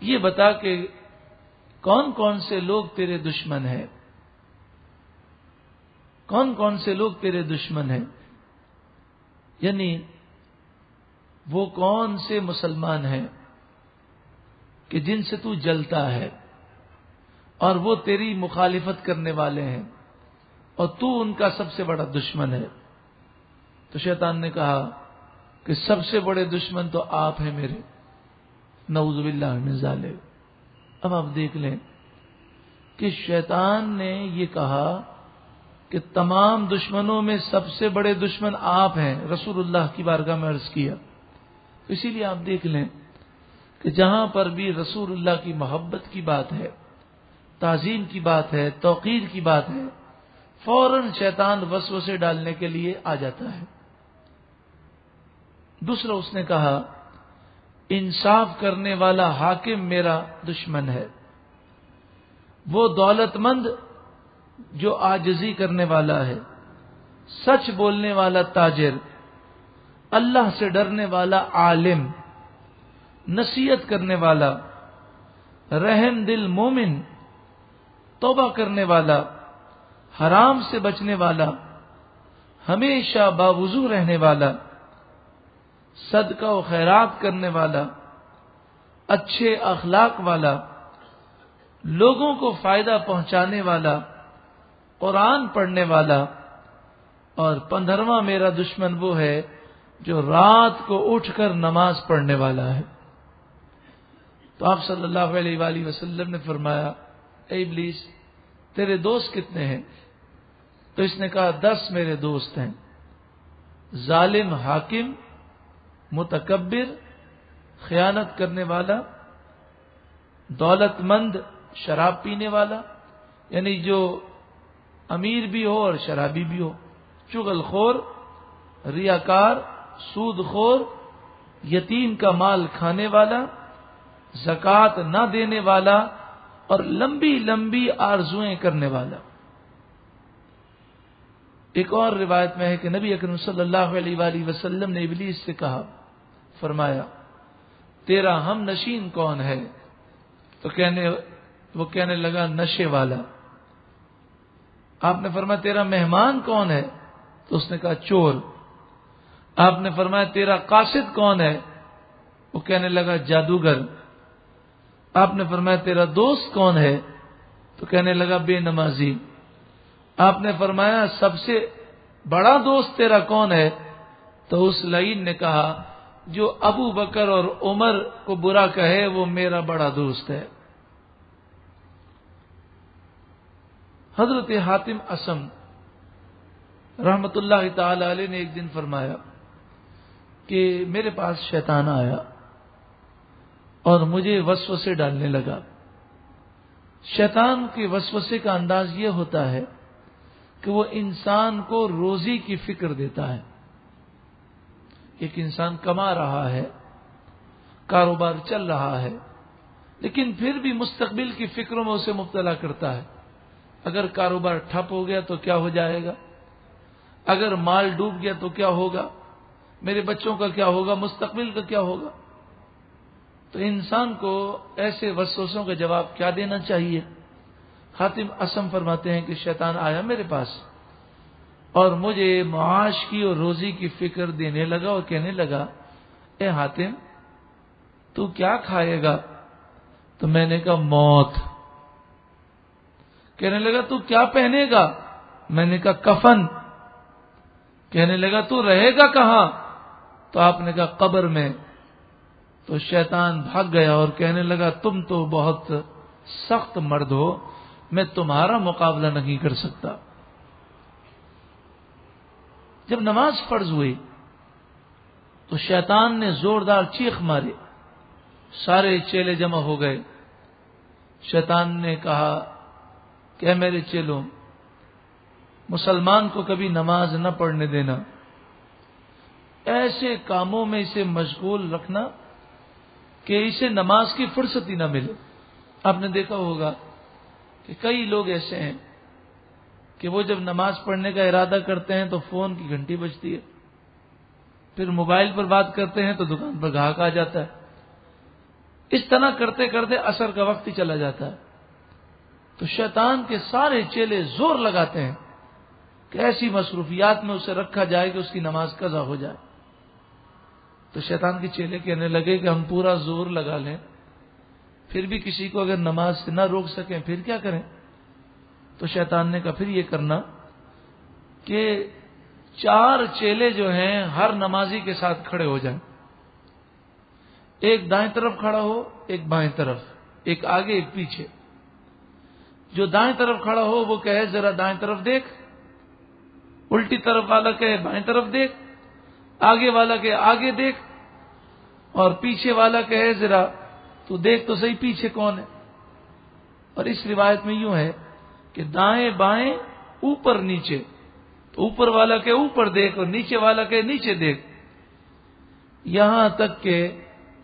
یہ بتا کہ کون کون سے لوگ تیرے دشمن ہیں؟ کون کون سے لوگ تیرے دشمن ہیں؟ یعنی وہ کون سے مسلمان ہیں؟ کہ جن سے تو جلتا ہے اور وہ تیری مخالفت کرنے والے ہیں اور تو ان کا سب سے بڑا دشمن ہے۔ تو شیطان نے کہا کہ سب سے بڑے دشمن تو آپ ہیں میرے۔ نعوذ باللہ من ظالم اب آپ دیکھ لیں کہ شیطان نے یہ کہا کہ تمام دشمنوں میں سب سے بڑے دشمن آپ ہیں۔ رسول اللہ کی بارگاہ میں عرض کیا۔ اسی لیے آپ دیکھ لیں کہ جہاں پر بھی رسول اللہ کی محبت کی بات ہے، تعظیم کی بات ہے، توقیر کی بات ہے، فوراً شیطان وسو سے ڈالنے کے لیے آ جاتا ہے۔ دوسرا اس نے کہا، انصاف کرنے والا حاکم میرا دشمن ہے۔ وہ دولت مند جو آجزی کرنے والا ہے، سچ بولنے والا تاجر، اللہ سے ڈرنے والا عالم۔ نصیحت کرنے والا، رحم دل مومن، توبہ کرنے والا، حرام سے بچنے والا، ہمیشہ باوضو رہنے والا، صدقہ و خیرات کرنے والا، اچھے اخلاق والا، لوگوں کو فائدہ پہنچانے والا، قرآن پڑھنے والا، اور پندرواں میرا دشمن وہ ہے جو رات کو اٹھ کر نماز پڑھنے والا ہے۔ تو آپ صلی اللہ علیہ وآلہ وسلم نے فرمایا، اے ابلیس، تیرے دوست کتنے ہیں؟ تو اس نے کہا، دس میرے دوست ہیں۔ ظالم، حاکم، متکبر، خیانت کرنے والا دولت مند شراب پینے والا یعنی جو امیر بھی ہو اور شرابی بھی ہو، چغل خور، ریاکار، سود خور، یتیم کا مال کھانے والا زکات نہ دینے والا اور لمبی لمبی آرزویں کرنے والا۔ ایک اور روایت میں ہے کہ نبی اکرم صلی اللہ علیہ وآلہ وسلم نے ابلیس سے کہا، فرمایا، تیرا ہم نشین کون ہے؟ تو کہنے، وہ کہنے لگا، نشے والا۔ آپ نے فرمایا، تیرا مہمان کون ہے؟ تو اس نے کہا، چور۔ آپ نے فرمایا، تیرا قاصد کون ہے؟ وہ کہنے لگا، جادوگر۔ آپ نے فرمایا، تیرا دوست کون ہے؟ تو کہنے لگا، بے نمازی. آپ نے فرمایا، سب سے بڑا دوست تیرا کون ہے؟ تو اس لائن نے کہا، جو ابو بکر اور عمر کو برا کہے، وہ میرا بڑا دوست ہے. حضرت حاتم اسم رحمت اللہ تعالی علیہ نے ایک دن فرمایا کہ میرے پاس شیطان آیا۔ اور مجھے وسوسے ڈالنے لگا۔ شیطان کے وسوسے کا انداز یہ ہوتا ہے کہ وہ انسان کو روزی کی فکر دیتا ہے۔ ایک انسان کما رہا ہے، کاروبار چل رہا ہے، لیکن پھر بھی مستقبل کی فکروں میں اسے مبتلا کرتا ہے۔ اگر کاروبار ٹھپ ہو گیا تو کیا ہو جائے گا؟ اگر مال ڈوب گیا تو کیا ہوگا؟ میرے بچوں کا کیا ہوگا؟ مستقبل کا کیا ہوگا؟ تو انسان کو ایسے وسوسوں کا جواب کیا دینا چاہیے؟ خاتم اسم فرماتے ہیں کہ شیطان آیا میرے پاس اور مجھے معاش کی اور روزی کی فکر دینے لگا اور کہنے لگا، اے حاتم، تو کیا کھائے گا؟ تو میں نے کہا، موت۔ کہنے لگا، تو کیا پہنے گا؟ میں نے کہا، کفن۔ کہنے لگا، تو رہے گا کہاں؟ تو آپ نے کہا، قبر میں۔ تو شیطان بھاگ گیا اور کہنے لگا، تم تو بہت سخت مرد ہو، میں تمہارا مقابلہ نہیں کر سکتا۔ جب نماز فرض ہوئی، تو شیطان نے زوردار چیخ ماری سارے چیلے جمع ہو گئے۔ شیطان نے کہا، کہ میرے چیلوں، مسلمان کو کبھی نماز نہ پڑھنے دینا۔ ایسے کاموں میں اسے مشغول رکھنا کہ اسے نماز کی فرصت ہی نہ ملے۔ آپ نے دیکھا ہوگا کہ کئی لوگ ایسے ہیں کہ وہ جب نماز پڑھنے کا ارادہ کرتے ہیں تو فون کی گھنٹی بجتی ہے۔ پھر موبائل پر بات کرتے ہیں تو دکان پر گاہک آ جاتا ہے۔ اس طرح کرتے کرتے اثر کا وقت ہی چلا جاتا ہے۔ تو شیطان کے سارے چیلے زور لگاتے ہیں کہ ایسی مصروفیات میں اسے رکھا جائے کہ اس کی نماز قضا ہو جائے۔ تو شیطان کے چیلے کہنے لگے کہ ہم پورا زور لگا لیں۔ پھر بھی کسی کو اگر نماز سے نہ روک سکیں، پھر کیا کریں؟ تو شیطان نے کہا، پھر یہ کرنا کہ چار چیلے جو ہیں، ہر نمازی کے ساتھ کھڑے ہو جائیں۔ ایک دائیں طرف کھڑا ہو، ایک بائیں طرف، ایک آگے، ایک پیچھے۔ جو دائیں طرف کھڑا ہو، وہ کہے، ذرا دائیں طرف دیکھ۔ الٹی طرف والا کہے، بائیں طرف دیکھ۔ آگے والا کہے آگے دیکھ اور پیچھے والا کہے ذرا، تو دیکھ تو صحیح پیچھے کون ہے؟ اور اس روایت میں یوں ہے کہ دائیں بائیں اوپر نیچے، تو اوپر والا کے اوپر دیکھ اور نیچے والا کے نیچے دیکھ۔ یہاں تک کہ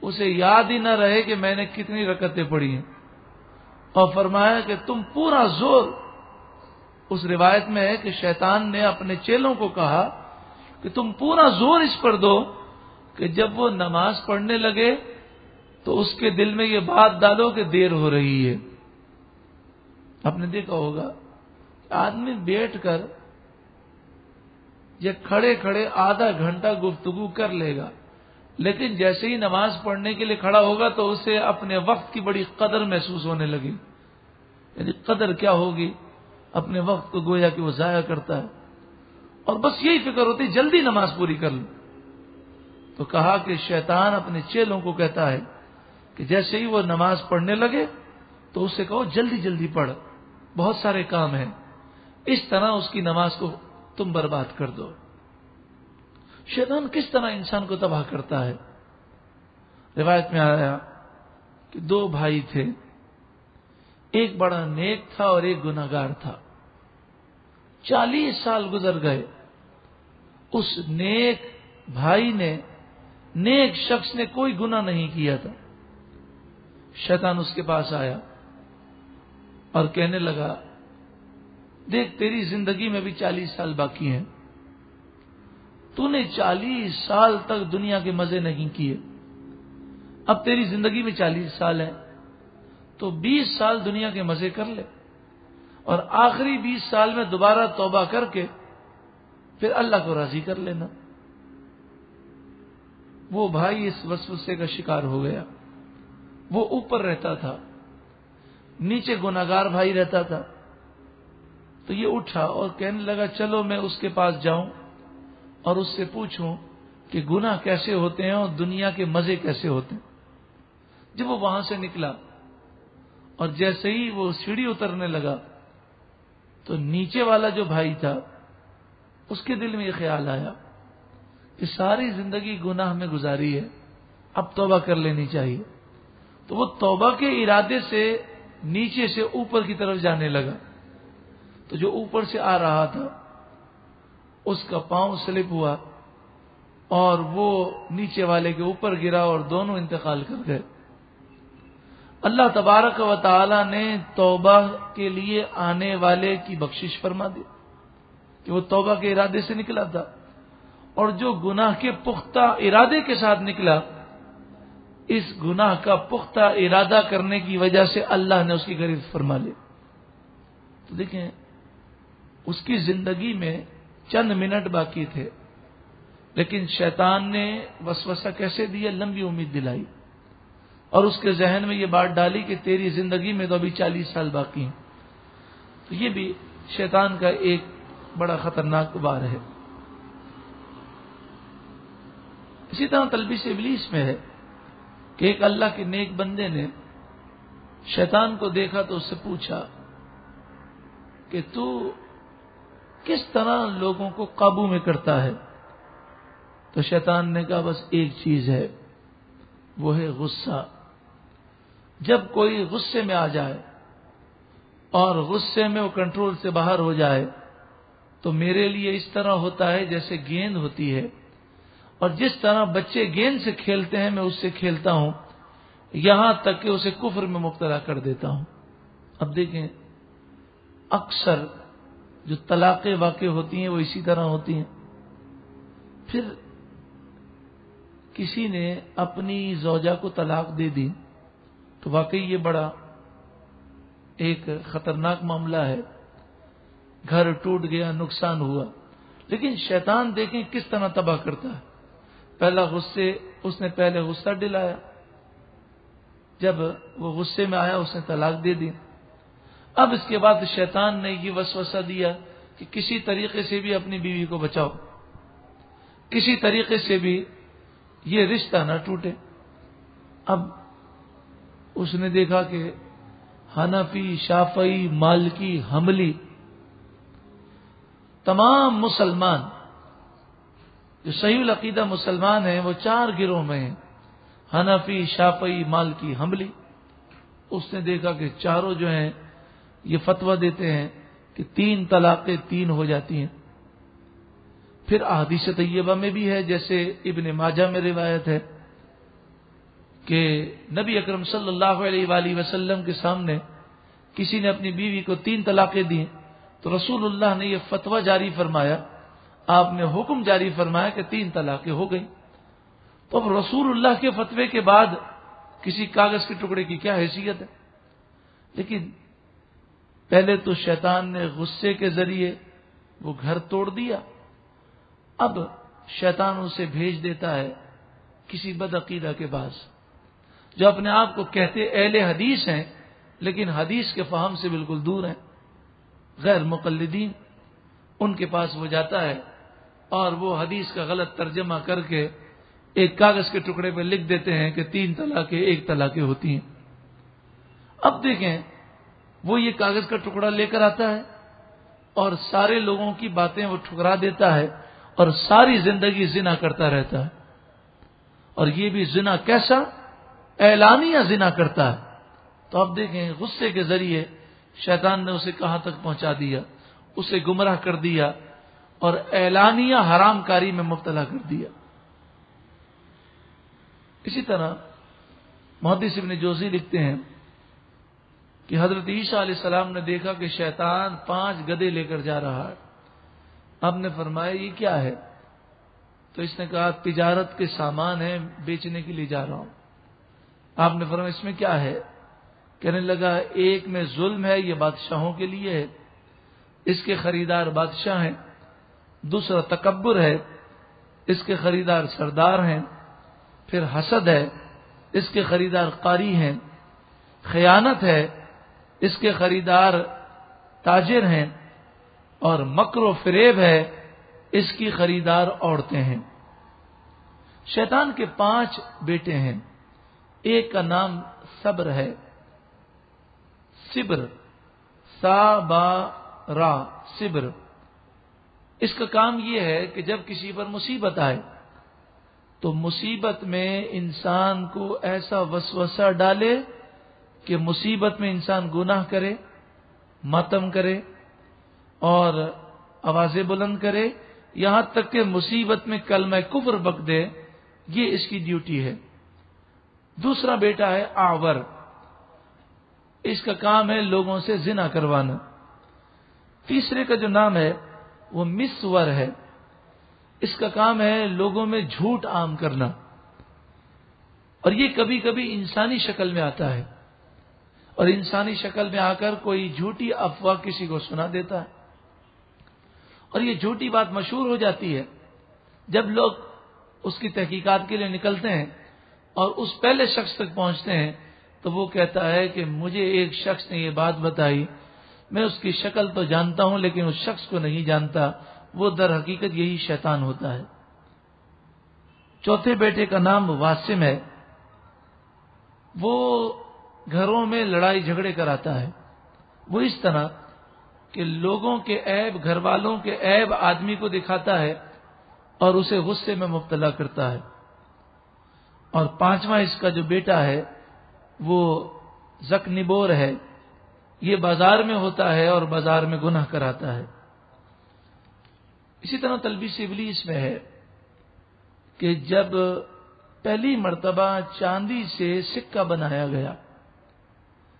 اسے یاد ہی نہ رہے کہ میں نے کتنی رکتیں پڑھی ہیں۔ اور فرمایا کہ تم پورا زور، اس روایت میں ہے کہ شیطان نے اپنے چیلوں کو کہا کہ تم پورا زور اس پر دو کہ جب وہ نماز پڑھنے لگے تو اس کے دل میں یہ بات ڈالو کہ دیر ہو رہی ہے۔ آپ نے دیکھا ہوگا آدمی بیٹھ کر یہ کھڑے کھڑے آدھا گھنٹہ گفتگو کر لے گا، لیکن جیسے ہی نماز پڑھنے کے لیے کھڑا ہوگا تو اسے اپنے وقت کی بڑی قدر محسوس ہونے لگی۔ یعنی قدر کیا ہوگی؟ اپنے وقت کو گویا کہ وہ ضائع کرتا ہے۔ اور بس یہی فکر ہوتی جلدی نماز پوری کر لوں تو کہا کہ شیطان اپنے چیلوں کو کہتا ہے کہ جیسے ہی وہ نماز پڑھنے لگے تو اسے کہو، جلدی جلدی پڑھ۔ بہت سارے کام ہیں۔ اس طرح اس کی نماز کو تم برباد کر دو۔ شیطان کس طرح انسان کو تباہ کرتا ہے؟ روایت میں آیا کہ دو بھائی تھے۔ ایک بڑا نیک تھا اور ایک گناگار تھا۔ چالیس سال گزر گئے۔ اس نیک بھائی نے، نیک شخص نے کوئی گنا نہیں کیا تھا۔ شیطان اس کے پاس آیا اور کہنے لگا، دیکھ تیری زندگی میں بھی چالیس سال باقی ہیں۔ تو نے چالیس سال تک دنیا کے مزے نہیں کیے۔ اب تیری زندگی میں چالیس سال ہے تو بیس سال دنیا کے مزے کر لے۔ اور آخری بیس سال میں دوبارہ توبہ کر کے پھر اللہ کو راضی کر لینا۔ وہ بھائی اس وسوسے کا شکار ہو گیا۔ وہ اوپر رہتا تھا۔ نیچے گناگار بھائی رہتا تھا۔ تو یہ اٹھا اور کہنے لگا، چلو میں اس کے پاس جاؤں اور اس سے پوچھوں کہ گنا کیسے ہوتے ہیں اور دنیا کے مزے کیسے ہوتے ہیں۔ جب وہ وہاں سے نکلا اور جیسے ہی وہ سیڑھی اترنے لگا تو نیچے والا جو بھائی تھا، اس کے دل میں یہ خیال آیا کہ ساری زندگی گناہ میں گزاری ہے، اب توبہ کر لینی چاہیے۔ تو وہ توبہ کے ارادے سے نیچے سے اوپر کی طرف جانے لگا۔ تو جو اوپر سے آ رہا تھا، اس کا پاؤں سلپ ہوا اور وہ نیچے والے کے اوپر گرا اور دونوں انتقال کر گئے۔ اللہ تبارک و تعالی نے توبہ کے لیے آنے والے کی بخشش فرما دی کہ وہ توبہ کے ارادے سے نکلا تھا اور جو گناہ کے پختہ ارادے کے ساتھ نکلا، اس گناہ کا پختہ ارادہ کرنے کی وجہ سے اللہ نے اس کی غریب فرما لی۔ تو دیکھیں، اس کی زندگی میں چند منٹ باقی تھے، لیکن شیطان نے وسوسہ کیسے دیا، لمبی امید دلائی۔ اور اس کے ذہن میں یہ بات ڈالی کہ تیری زندگی میں تو ابھی چالیس سال باقی ہیں۔ تو یہ بھی شیطان کا ایک بڑا خطرناک بار ہے۔ اسی طرح تلبی سے ابلیس میں ہے کہ ایک اللہ کے نیک بندے نے شیطان کو دیکھا تو اس سے پوچھا کہ تو کس طرح لوگوں کو قابو میں کرتا ہے؟ تو شیطان نے کہا، بس ایک چیز ہے، وہ ہے غصہ۔ جب کوئی غصے میں آ جائے اور غصے میں وہ کنٹرول سے باہر ہو جائے تو میرے لیے اس طرح ہوتا ہے جیسے گیند ہوتی ہے۔ اور جس طرح بچے گیند سے کھیلتے ہیں، میں اس سے کھیلتا ہوں، یہاں تک کہ اسے کفر میں مبتلا کر دیتا ہوں۔ اب دیکھیں، اکثر جو طلاقیں واقع ہوتی ہیں، وہ اسی طرح ہوتی ہیں۔ پھر کسی نے اپنی زوجہ کو طلاق دے دی۔ تو واقعی یہ بڑا ایک خطرناک معاملہ ہے۔ گھر ٹوٹ گیا، نقصان ہوا۔ لیکن شیطان دیکھیں کس طرح تباہ کرتا ہے۔ پہلا غصے، اس نے پہلے غصہ ڈلایا۔ جب وہ غصے میں آیا، اس نے طلاق دے دی۔ اب اس کے بعد شیطان نے یہ وسوسہ دیا کہ کسی طریقے سے بھی اپنی بیوی کو بچاؤ۔ کسی طریقے سے بھی یہ رشتہ نہ ٹوٹے۔ اب اس نے دیکھا کہ حنفی شافئی مالکی، حملی، تمام مسلمان جو صحیح العقیدہ مسلمان ہیں، وہ چار گروہ میں ہیں۔ حنفی شافئی مالکی، حملی۔ اس نے دیکھا کہ چاروں جو ہیں، یہ فتوا دیتے ہیں کہ تین طلاقیں تین ہو جاتی ہیں۔ پھر احادیث طیبہ میں بھی ہے، جیسے ابن ماجہ میں روایت ہے۔ کہ نبی اکرم صلی اللہ علیہ وآلہ وسلم کے سامنے کسی نے اپنی بیوی کو تین طلاقیں دی تو رسول اللہ نے یہ فتویٰ جاری فرمایا، آپ نے حکم جاری فرمایا کہ تین طلاقیں ہو گئی تو اب رسول اللہ کے فتوے کے بعد کسی کاغذ کے ٹکڑے کی کیا حیثیت ہے؟ لیکن پہلے تو شیطان نے غصے کے ذریعے وہ گھر توڑ دیا۔ اب شیطان اسے بھیج دیتا ہے کسی بد عقیدہ کے پاس جو اپنے آپ کو کہتے اہل حدیث ہیں، لیکن حدیث کے فہم سے بالکل دور ہیں۔ غیر مقلدین، ان کے پاس وہ جاتا ہے اور وہ حدیث کا غلط ترجمہ کر کے ایک کاغذ کے ٹکڑے پہ لکھ دیتے ہیں کہ تین طلاقیں ایک طلاقیں ہوتی ہیں۔ اب دیکھیں، وہ یہ کاغذ کا ٹکڑا لے کر آتا ہے اور سارے لوگوں کی باتیں وہ ٹھکرا دیتا ہے اور ساری زندگی زنا کرتا رہتا ہے۔ اور یہ بھی زنا کیسا؟ اعلانیہ زنا کرتا ہے۔ تو اب دیکھیں غصے کے ذریعے شیطان نے اسے کہاں تک پہنچا دیا؟ اسے گمراہ کر دیا اور اعلانیہ حرام کاری میں مبتلا کر دیا۔ اسی طرح محدث ابن جوزی لکھتے ہیں کہ حضرت عیسیٰ علیہ السلام نے دیکھا کہ شیطان پانچ گدے لے کر جا رہا ہے۔ آپ نے فرمایا یہ کیا ہے؟ تو اس نے کہا تجارت کے سامان ہیں بیچنے کے لیے جا رہا ہوں۔ آپ نے فرمایا اس میں کیا ہے؟ کہنے لگا، ایک میں ظلم ہے، یہ بادشاہوں کے لیے ہے۔ اس کے خریدار بادشاہ ہیں۔ دوسرا تکبر ہے۔ اس کے خریدار سردار ہیں۔ پھر حسد ہے۔ اس کے خریدار قاری ہیں۔ خیانت ہے۔ اس کے خریدار تاجر ہیں۔ اور مکر و فریب ہے۔ اس کی خریدار عورتیں ہیں۔ شیطان کے پانچ بیٹے ہیں۔ ایک کا نام صبر ہے۔ سبر سا با را سبر اس کا کام یہ ہے کہ جب کسی پر مصیبت آئے، تو مصیبت میں انسان کو ایسا وسوسہ ڈالے کہ مصیبت میں انسان گناہ کرے، ماتم کرے اور آوازیں بلند کرے۔ یہاں تک کہ مصیبت میں کل میں کفر بک دے، یہ اس کی ڈیوٹی ہے۔ دوسرا بیٹا ہے آور۔ اس کا کام ہے لوگوں سے زنا کروانا۔ تیسرے کا جو نام ہے وہ مسور ہے۔ اس کا کام ہے لوگوں میں جھوٹ عام کرنا۔ اور یہ کبھی کبھی انسانی شکل میں آتا ہے۔ اور انسانی شکل میں آ کر کوئی جھوٹی افواہ کسی کو سنا دیتا ہے۔ اور یہ جھوٹی بات مشہور ہو جاتی ہے۔ جب لوگ اس کی تحقیقات کے لیے نکلتے ہیں اور اس پہلے شخص تک پہنچتے ہیں، تو وہ کہتا ہے کہ مجھے ایک شخص نے یہ بات بتائی۔ میں اس کی شکل تو جانتا ہوں، لیکن اس شخص کو نہیں جانتا۔ وہ در حقیقت یہی شیطان ہوتا ہے۔ چوتھے بیٹے کا نام واسم ہے۔ وہ گھروں میں لڑائی جھگڑے کراتا ہے۔ وہ اس طرح کہ لوگوں کے عیب، گھر والوں کے عیب آدمی کو دکھاتا ہے اور اسے غصے میں مبتلا کرتا ہے۔ اور پانچواں اس کا جو بیٹا ہے، وہ زک نبور ہے۔ یہ بازار میں ہوتا ہے اور بازار میں گناہ کراتا ہے۔ اسی طرح تلبی سبلی اس میں ہے کہ جب پہلی مرتبہ چاندی سے سکہ بنایا گیا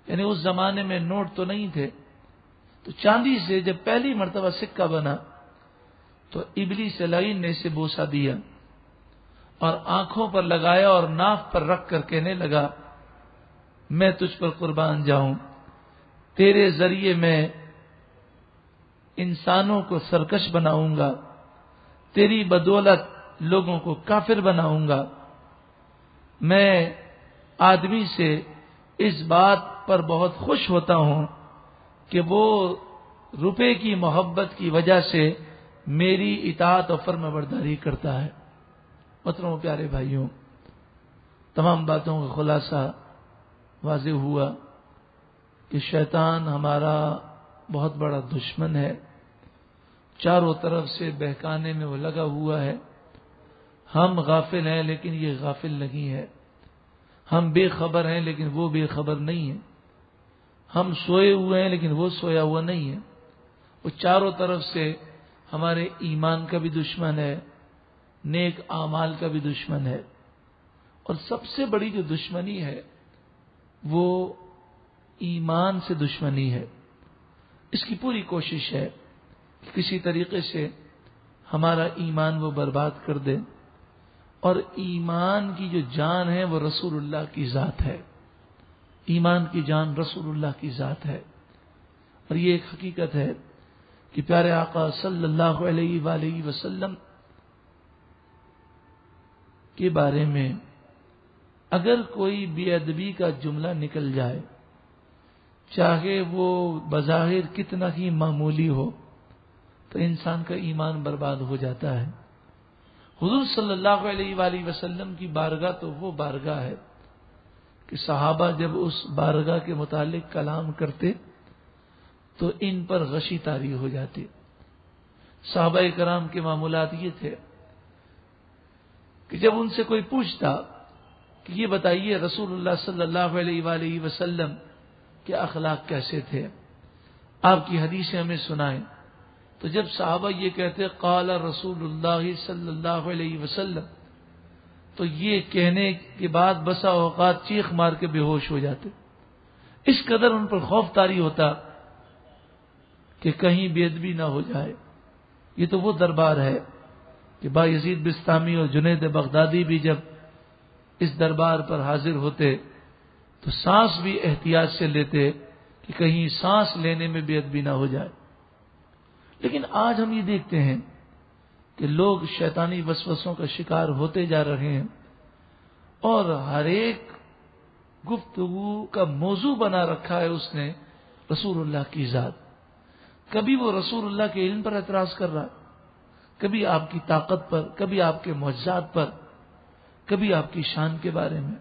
یعنی اس زمانے میں نوٹ تو نہیں تھے، تو چاندی سے جب پہلی مرتبہ سکہ بنا، تو ابلی سلائن نے اسے بوسا دیا۔ اور آنکھوں پر لگایا اور ناف پر رکھ کر کہنے لگا، میں تجھ پر قربان جاؤں، تیرے ذریعے میں انسانوں کو سرکش بناؤں گا، تیری بدولت لوگوں کو کافر بناؤں گا۔ میں آدمی سے اس بات پر بہت خوش ہوتا ہوں کہ وہ روپے کی محبت کی وجہ سے میری اطاعت و فرم برداری کرتا ہے۔ مطلب پیارے بھائیوں، تمام باتوں کا خلاصہ واضح ہوا کہ شیطان ہمارا بہت بڑا دشمن ہے۔ چاروں طرف سے بہکانے میں وہ لگا ہوا ہے۔ ہم غافل ہیں لیکن یہ غافل نہیں ہے۔ ہم بے خبر ہیں لیکن وہ بے خبر نہیں ہے۔ ہم سوئے ہوئے ہیں لیکن وہ سویا ہوا نہیں ہے۔ وہ چاروں طرف سے ہمارے ایمان کا بھی دشمن ہے۔ نیک اعمال کا بھی دشمن ہے۔ اور سب سے بڑی جو دشمنی ہے، وہ ایمان سے دشمنی ہے۔ اس کی پوری کوشش ہے کہ کسی طریقے سے ہمارا ایمان وہ برباد کر دے اور ایمان کی جو جان ہے وہ رسول اللہ کی ذات ہے۔ ایمان کی جان رسول اللہ کی ذات ہے۔ اور یہ ایک حقیقت ہے کہ پیارے آقا صلی اللہ علیہ وآلہ وسلم کے بارے میں اگر کوئی بے ادبی کا جملہ نکل جائے، چاہے وہ بظاہر کتنا ہی معمولی ہو، تو انسان کا ایمان برباد ہو جاتا ہے۔ حضور صلی اللہ علیہ وآلہ وسلم کی بارگاہ تو وہ بارگاہ ہے کہ صحابہ جب اس بارگاہ کے متعلق کلام کرتے تو ان پر غشی تاری ہو جاتی۔ صحابہ کرام کے معمولات یہ تھے کہ جب ان سے کوئی پوچھتا کہ یہ بتائیے رسول اللہ صلی اللہ علیہ وآلہ وسلم کے اخلاق کیسے تھے؟ آپ کی حدیثیں ہمیں سنائیں۔ تو جب صحابہ یہ کہتے، قال رسول اللہ صلی اللہ علیہ وسلم، تو یہ کہنے کے بعد بسا اوقات چیخ مار کے بے ہوش ہو جاتے۔ اس قدر ان پر خوف تاری ہوتا کہ کہیں بے ادبی نہ ہو جائے۔ یہ تو وہ دربار ہے۔ کہ با یزید بستانی اور جنید بغدادی بھی جب اس دربار پر حاضر ہوتے تو سانس بھی احتیاط سے لیتے کہ کہیں سانس لینے میں بے ادبی نہ ہو جائے۔ لیکن آج ہم یہ دیکھتے ہیں کہ لوگ شیطانی وسوسوں کا شکار ہوتے جا رہے ہیں اور ہر ایک گفتگو کا موضوع بنا رکھا ہے اس نے رسول اللہ کی ذات۔ کبھی وہ رسول اللہ کے علم پر اعتراض کر رہا ہے۔ کبھی آپ کی طاقت پر، کبھی آپ کے معجزات پر، کبھی آپ کی شان کے بارے میں۔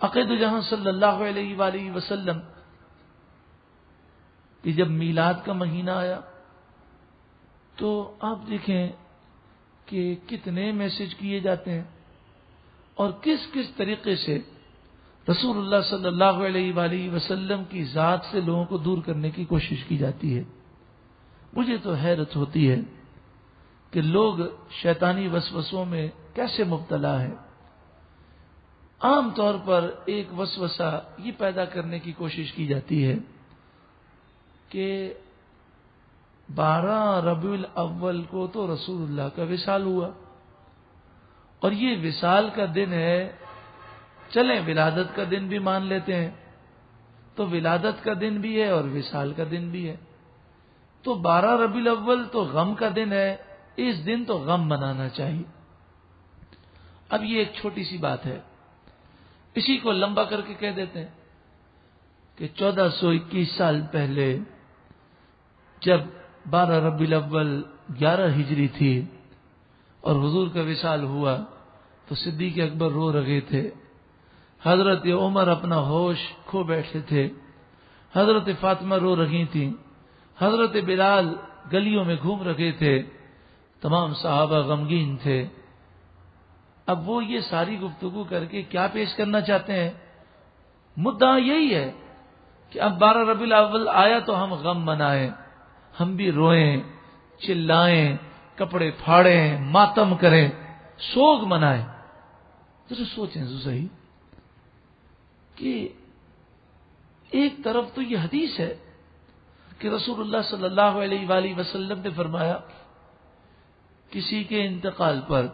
عقید جہاں صلی اللہ علیہ وآلہ وسلم کہ جب میلاد کا مہینہ آیا، تو آپ دیکھیں کہ کتنے میسج کیے جاتے ہیں اور کس کس طریقے سے رسول اللہ صلی اللہ علیہ وآلہ وسلم کی ذات سے لوگوں کو دور کرنے کی کوشش کی جاتی ہے۔ مجھے تو حیرت ہوتی ہے کہ لوگ شیطانی وسوسوں میں کیسے مبتلا ہے عام طور پر ایک وسوسہ یہ پیدا کرنے کی کوشش کی جاتی ہے کہ بارہ ربیع الاول کو تو رسول اللہ کا وصال ہوا اور یہ وصال کا دن ہے۔ چلیں ولادت کا دن بھی مان لیتے ہیں۔ تو ولادت کا دن بھی ہے اور وصال کا دن بھی ہے۔ تو بارہ ربی الاول تو غم کا دن ہے، اس دن تو غم منانا چاہیے۔ اب یہ ایک چھوٹی سی بات ہے۔ اسی کو لمبا کر کے کہہ دیتے ہیں کہ چودہ سو اکیس سال پہلے جب بارہ ربی الاول گیارہ ہجری تھی اور حضور کا وصال ہوا، تو صدیق اکبر رو رہے تھے۔ حضرت عمر اپنا ہوش کھو بیٹھے تھے۔ حضرت فاطمہ رو رہی تھیں۔ حضرت بلال گلیوں میں گھوم رہے تھے، تمام صحابہ غمگین تھے۔ اب وہ یہ ساری گفتگو کر کے کیا پیش کرنا چاہتے ہیں؟ مدعا یہی ہے کہ اب بارہ ربی الاول آیا تو ہم غم منائیں، ہم بھی روئیں، چلائیں، کپڑے پھاڑیں، ماتم کریں، سوگ منائیں۔ ذرا سوچیں صحیح، کہ ایک طرف تو یہ حدیث ہے کہ رسول اللہ صلی اللہ علیہ وآلہ وسلم نے فرمایا، کسی کے انتقال پر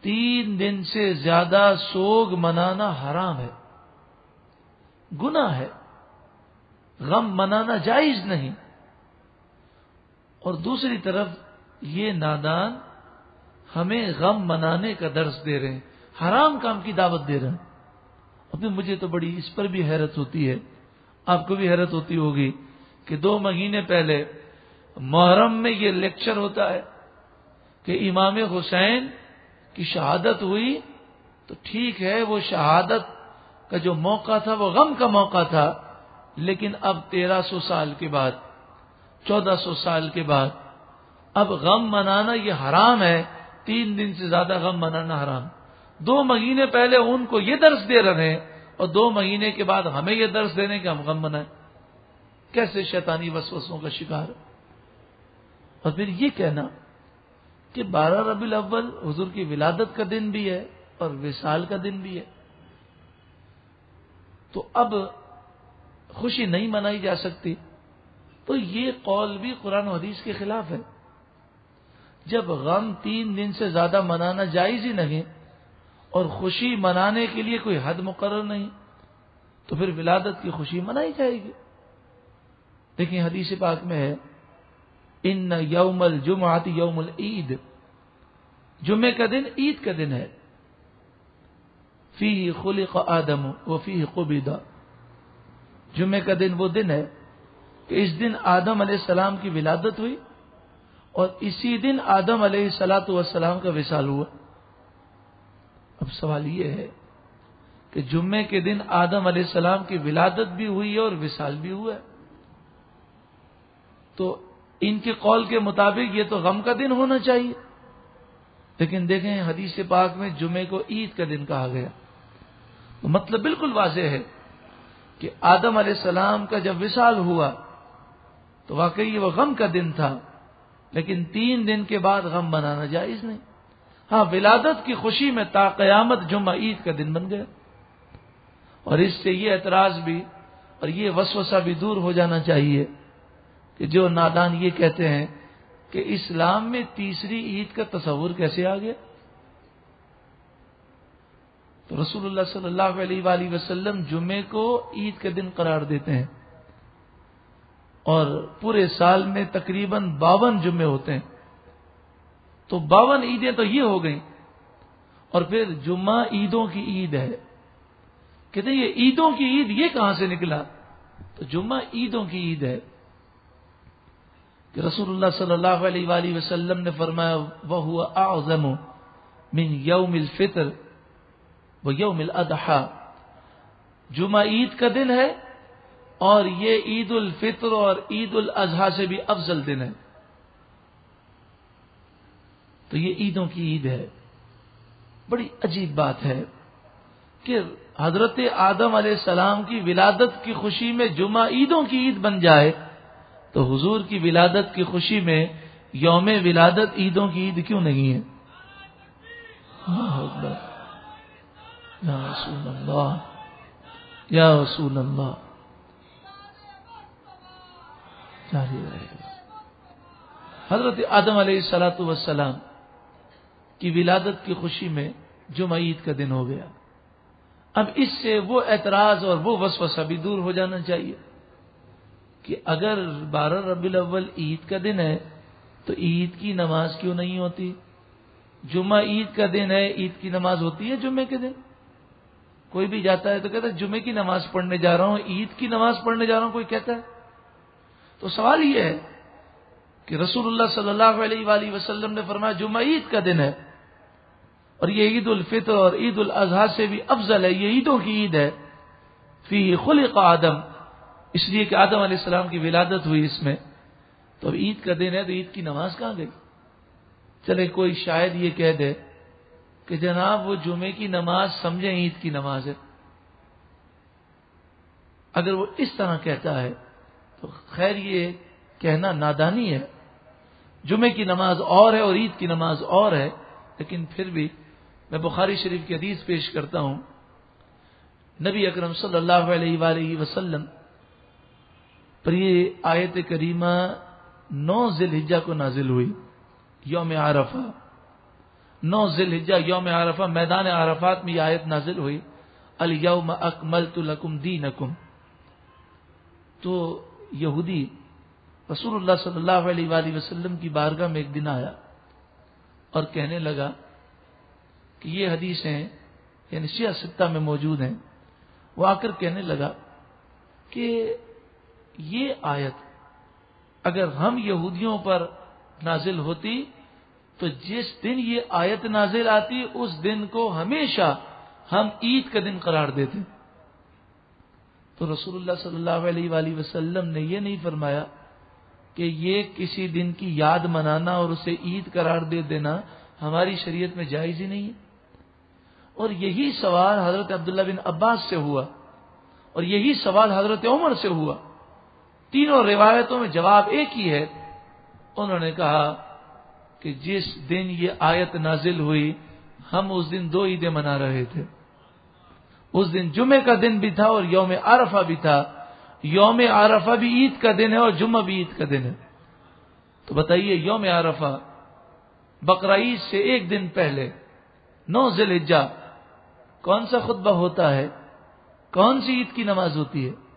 تین دن سے زیادہ سوگ منانا حرام ہے گنا ہے، غم منانا جائز نہیں۔ اور دوسری طرف یہ نادان ہمیں غم منانے کا درس دے رہے ہیں، حرام کام کی دعوت دے رہے ہیں۔ ابھی مجھے تو بڑی اس پر بھی حیرت ہوتی ہے، آپ کو بھی حیرت ہوتی ہوگی۔ کہ دو مہینے پہلے محرم میں یہ لیکچر ہوتا ہے کہ امام حسین کی شہادت ہوئی تو ٹھیک ہے، وہ شہادت کا جو موقع تھا، وہ غم کا موقع تھا، لیکن اب تیرہ سو سال کے بعد، چودہ سو سال کے بعد، اب غم منانا یہ حرام ہے، تین دن سے زیادہ غم منانا حرام۔ دو مہینے پہلے ان کو یہ درس دے رہے ہیں اور دو مہینے کے بعد ہمیں یہ درس دینے کے ہم غم منائیں۔ کیسے شیطانی وسوسوں کا شکار؟ اور پھر یہ کہنا کہ بارہ ربی الاول حضور کی ولادت کا دن بھی ہے اور وصال کا دن بھی ہے۔ تو اب خوشی نہیں منائی جا سکتی۔ تو یہ قول بھی قرآن و حدیث کے خلاف ہے۔ جب غم تین دن سے زیادہ منانا جائز ہی نہیں اور خوشی منانے کے لیے کوئی حد مقرر نہیں، تو پھر ولادت کی خوشی منائی جائے گی۔ دیکھیں حدیث پاک میں ہے، ان یوم الجمعات یوم العید جمعے کا دن عید کا دن ہے۔ فی خلق آدم و فی قبیدہ جمعے کا دن وہ دن ہے کہ اس دن آدم علیہ السلام کی ولادت ہوئی اور اسی دن آدم علیہ السلاۃ والسلام کا وصال ہوا۔ اب سوال یہ ہے کہ جمعے کے دن آدم علیہ السلام کی ولادت بھی ہوئی ہے اور وصال بھی ہوا ہے۔ تو ان کے قول کے مطابق یہ تو غم کا دن ہونا چاہیے۔ لیکن دیکھیں حدیث پاک میں جمعے کو عید کا دن کہا گیا۔ تو مطلب بالکل واضح ہے کہ آدم علیہ السلام کا جب وصال ہوا، تو واقعی وہ غم کا دن تھا۔ لیکن تین دن کے بعد غم منانا جائز نہیں۔ ہاں ولادت کی خوشی میں تا قیامت جمعہ عید کا دن بن گیا۔ اور اس سے یہ اعتراض بھی اور یہ وسوسہ بھی دور ہو جانا چاہیے۔ کہ جو نادان یہ کہتے ہیں کہ اسلام میں تیسری عید کا تصور کیسے آ گیا؟ تو رسول اللہ صلی اللہ علیہ وآلہ وسلم جمعے کو عید کے دن قرار دیتے ہیں اور پورے سال میں تقریباً باون جمعے ہوتے ہیں۔ تو باون عیدیں تو یہ ہو گئیں۔ اور پھر جمعہ عیدوں کی عید ہے۔ کہتے ہیں یہ عیدوں کی عید یہ کہاں سے نکلا؟ تو جمعہ عیدوں کی عید ہے۔ کہ رسول اللہ صلی اللہ علیہ وآلہ وسلم نے فرمایا وہ ہوا اعظم من یوم الفطر وہ یوم جمعہ عید کا دن ہے اور یہ عید الفطر اور عید الاضحیٰ سے بھی افضل دن ہے۔ تو یہ عیدوں کی عید ہے۔ بڑی عجیب بات ہے کہ حضرت آدم علیہ السلام کی ولادت کی خوشی میں جمعہ عیدوں کی عید بن جائے۔ تو حضور کی ولادت کی خوشی میں یوم ولادت عیدوں کی عید کیوں نہیں ہے؟ یا رسول اللہ۔ یا رسول اللہ۔ جاری رہے گا۔ حضرت آدم علیہ السلاۃ وسلام کی ولادت کی خوشی میں جمعہ عید کا دن ہو گیا۔ اب اس سے وہ اعتراض اور وہ وسوسہ بھی دور ہو جانا چاہیے۔ کہ اگر بارہ ربی الاول عید کا دن ہے تو عید کی نماز کیوں نہیں ہوتی؟ جمعہ عید کا دن ہے، عید کی نماز ہوتی ہے جمعے کے دن؟ کوئی بھی جاتا ہے تو کہتا ہے جمعے کی نماز پڑھنے جا رہا ہوں، عید کی نماز پڑھنے جا رہا ہوں، کوئی کہتا ہے؟ تو سوال یہ ہے کہ رسول اللہ صلی اللہ علیہ وآلہ وسلم نے فرمایا جمعہ عید کا دن ہے اور یہ عید الفطر اور عید الاضحیٰ سے بھی افضل ہے، یہ عیدوں کی عید ہے۔ فی خلق آدم۔ اس لیے کہ آدم علیہ السلام کی ولادت ہوئی اس میں، تو اب عید کا دن ہے، تو عید کی نماز کہاں گئی؟ چلے، کوئی شاید یہ کہہ دے کہ جناب وہ جمعے کی نماز سمجھیں عید کی نماز ہے۔ اگر وہ اس طرح کہتا ہے، تو خیر یہ کہنا نادانی ہے۔ جمعے کی نماز اور ہے اور عید کی نماز اور ہے، لیکن پھر بھی میں بخاری شریف کی حدیث پیش کرتا ہوں۔ نبی اکرم صلی اللہ علیہ وآلہ وسلم پر یہ آیت کریمہ نو ذیل ہجا کو نازل ہوئی، یوم عرفہ۔ نو ذیل ہجا یوم عرفہ، میدان عرفات میں یہ آیت نازل ہوئی، الیوم اکملت لکم دینکم۔ تو یہودی رسول اللہ صلی اللہ علیہ وآلہ وسلم کی بارگاہ میں ایک دن آیا اور کہنے لگا کہ یہ حدیثیں یعنی شیعہ ستہ میں موجود ہیں۔ وہ آ کر کہنے لگا کہ یہ آیت اگر ہم یہودیوں پر نازل ہوتی تو جس دن یہ آیت نازل آتی اس دن کو ہمیشہ ہم عید کا دن قرار دیتے تو رسول اللہ صلی اللہ علیہ وآلہ وسلم نے یہ نہیں فرمایا کہ یہ کسی دن کی یاد منانا اور اسے عید قرار دے دینا ہماری شریعت میں جائز ہی نہیں ہے۔ اور یہی سوال حضرت عبداللہ بن عباس سے ہوا اور یہی سوال حضرت عمر سے ہوا۔ تینوں روایتوں میں جواب ایک ہی ہے۔ انہوں نے کہا کہ جس دن یہ آیت نازل ہوئی، ہم اس دن دو عیدیں منا رہے تھے۔ اس دن جمعے کا دن بھی تھا اور یوم عرفہ بھی تھا۔ یوم عرفہ بھی عید کا دن ہے اور جمعہ بھی عید کا دن ہے۔ تو بتائیے، یوم عرفہ بقرعید سے ایک دن پہلے، نو ذیل کون سا خطبہ ہوتا ہے؟ کون سی عید کی نماز ہوتی ہے؟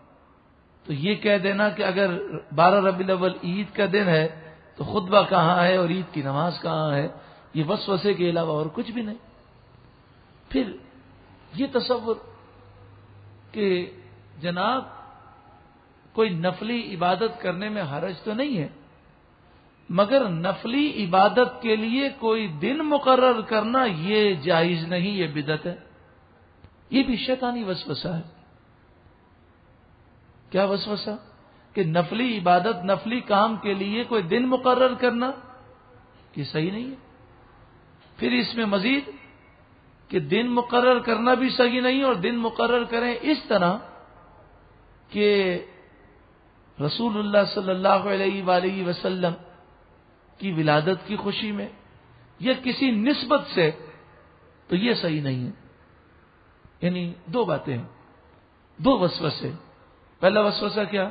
تو یہ کہہ دینا کہ اگر بارہ ربی الاول عید کا دن ہے تو خطبہ کہاں ہے اور عید کی نماز کہاں ہے؟ یہ وسوسے کے علاوہ اور کچھ بھی نہیں۔ پھر یہ تصور کہ جناب کوئی نفلی عبادت کرنے میں حرج تو نہیں ہے، مگر نفلی عبادت کے لیے کوئی دن مقرر کرنا یہ جائز نہیں، یہ بدت ہے۔ یہ بھی شیطانی وسوسہ ہے۔ کیا وسوسہ کہ نفلی عبادت، نفلی کام کے لیے کوئی دن مقرر کرنا یہ صحیح نہیں ہے۔ پھر اس میں مزید کہ دن مقرر کرنا بھی صحیح نہیں اور دن مقرر کریں اس طرح کہ رسول اللہ صلی اللہ علیہ وآلہ وسلم کی ولادت کی خوشی میں یا کسی نسبت سے تو یہ صحیح نہیں ہے۔ یعنی دو باتیں ہیں، دو وسوسے۔ پہلا وسوسہ کیا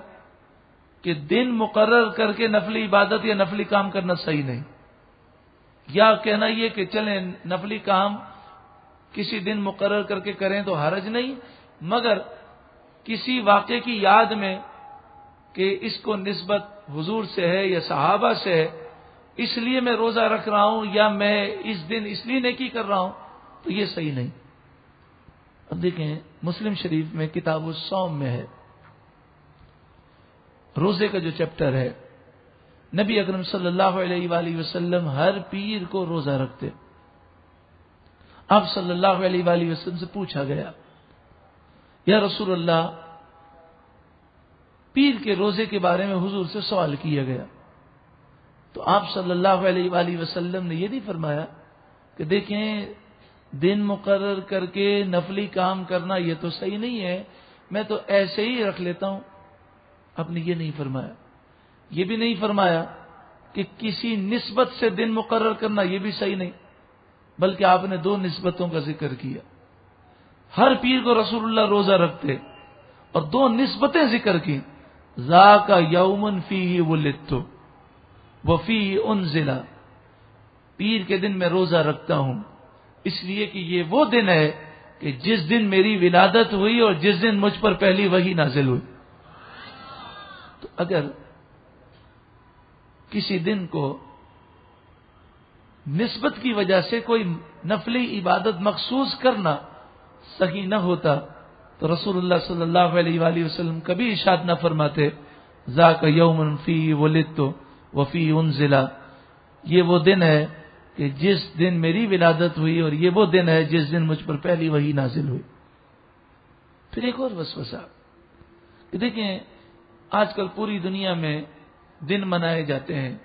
کہ دن مقرر کر کے نفلی عبادت یا نفلی کام کرنا صحیح نہیں۔ یا کہنا یہ کہ چلیں نفلی کام کسی دن مقرر کر کے کریں تو حرج نہیں، مگر کسی واقعے کی یاد میں کہ اس کو نسبت حضور سے ہے یا صحابہ سے ہے، اس لیے میں روزہ رکھ رہا ہوں یا میں اس دن اس لیے نیکی کر رہا ہوں، تو یہ صحیح نہیں۔ اب دیکھیں، مسلم شریف میں کتاب السوم میں ہے۔ روزے کا جو چیپٹر ہے، نبی اکرم صلی اللہ علیہ وآلہ وسلم ہر پیر کو روزہ رکھتے۔ اب صلی اللہ علیہ وآلہ وسلم سے پوچھا گیا، یا رسول اللہ، پیر کے روزے کے بارے میں حضور سے سوال کیا گیا۔ تو آپ صلی اللہ علیہ وآلہ وسلم نے یہ نہیں فرمایا کہ دیکھیں، دن مقرر کر کے نفلی کام کرنا یہ تو صحیح نہیں ہے، میں تو ایسے ہی رکھ لیتا ہوں۔ آپ نے یہ نہیں فرمایا۔ یہ بھی نہیں فرمایا کہ کسی نسبت سے دن مقرر کرنا یہ بھی صحیح نہیں، بلکہ آپ نے دو نسبتوں کا ذکر کیا۔ ہر پیر کو رسول اللہ روزہ رکھتے اور دو نسبتیں ذکر کی۔ زا کا یومن فی وہ لتو وہ فی ان ضلع پیر کے دن میں روزہ رکھتا ہوں، اس لیے کہ یہ وہ دن ہے کہ جس دن میری ولادت ہوئی اور جس دن مجھ پر پہلی وہی نازل ہوئی۔ اگر کسی دن کو نسبت کی وجہ سے کوئی نفلی عبادت مخصوص کرنا صحیح نہ ہوتا، تو رسول اللہ صلی اللہ علیہ وآلہ وسلم کبھی اشاد نہ فرماتے ذا کا یوم فی وہ لتو وفی ان ضلع یہ وہ دن ہے کہ جس دن میری ولادت ہوئی اور یہ وہ دن ہے جس دن مجھ پر پہلی وہی نازل ہوئی۔ پھر ایک اور وسوسہ۔ کہ دیکھیں آج کل پوری دنیا میں دن منائے جاتے ہیں۔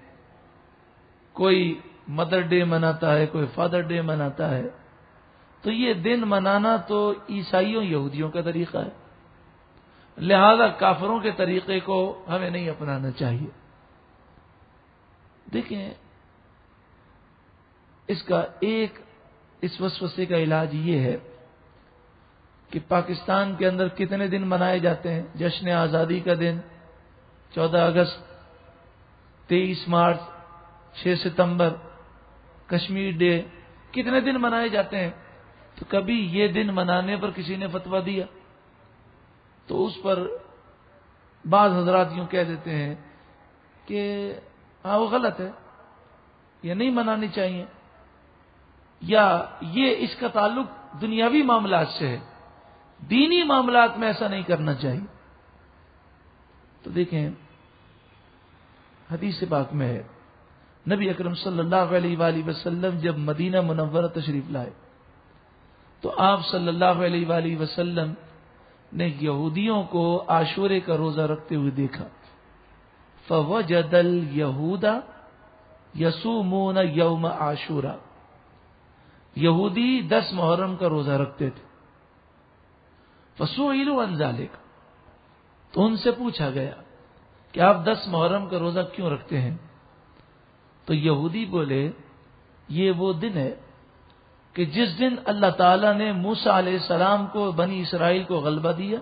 کوئی مدر ڈے مناتا ہے، کوئی فادر ڈے مناتا ہے۔ تو یہ دن منانا تو عیسائیوں، یہودیوں کا طریقہ ہے۔ لہذا کافروں کے طریقے کو ہمیں نہیں اپنانا چاہیے۔ دیکھیں، اس کا ایک، اس وسوسے کا علاج یہ ہے کہ پاکستان کے اندر کتنے دن منائے جاتے ہیں؟ جشن آزادی کا دن، چودہ اگست، تیئیس مارچ، چھ ستمبر، کشمیر ڈے، کتنے دن منائے جاتے ہیں؟ تو کبھی یہ دن منانے پر کسی نے فتوا دیا؟ تو اس پر بعض حضرات یوں کہہ دیتے ہیں کہ ہاں وہ غلط ہے، یہ نہیں منانی چاہیے۔ یا یہ اس کا تعلق دنیاوی معاملات سے ہے۔ دینی معاملات میں ایسا نہیں کرنا چاہیے۔ تو دیکھیں، حدیث پاک میں ہے، نبی اکرم صلی اللہ علیہ وآلہ وسلم جب مدینہ منورہ تشریف لائے، تو آپ صلی اللہ علیہ وآلہ وسلم نے یہودیوں کو آشورے کا روزہ رکھتے ہوئے دیکھا۔ فوجد الہودا یسومون یوم عاشورہ۔ یہودی دس محرم کا روزہ رکھتے تھے۔ فسو علو انزالے کا تو ان سے پوچھا گیا کہ آپ دس محرم کا روزہ کیوں رکھتے ہیں؟ تو یہودی بولے، یہ وہ دن ہے کہ جس دن اللہ تعالی نے موسا علیہ السلام کو، بنی اسرائیل کو غلبہ دیا،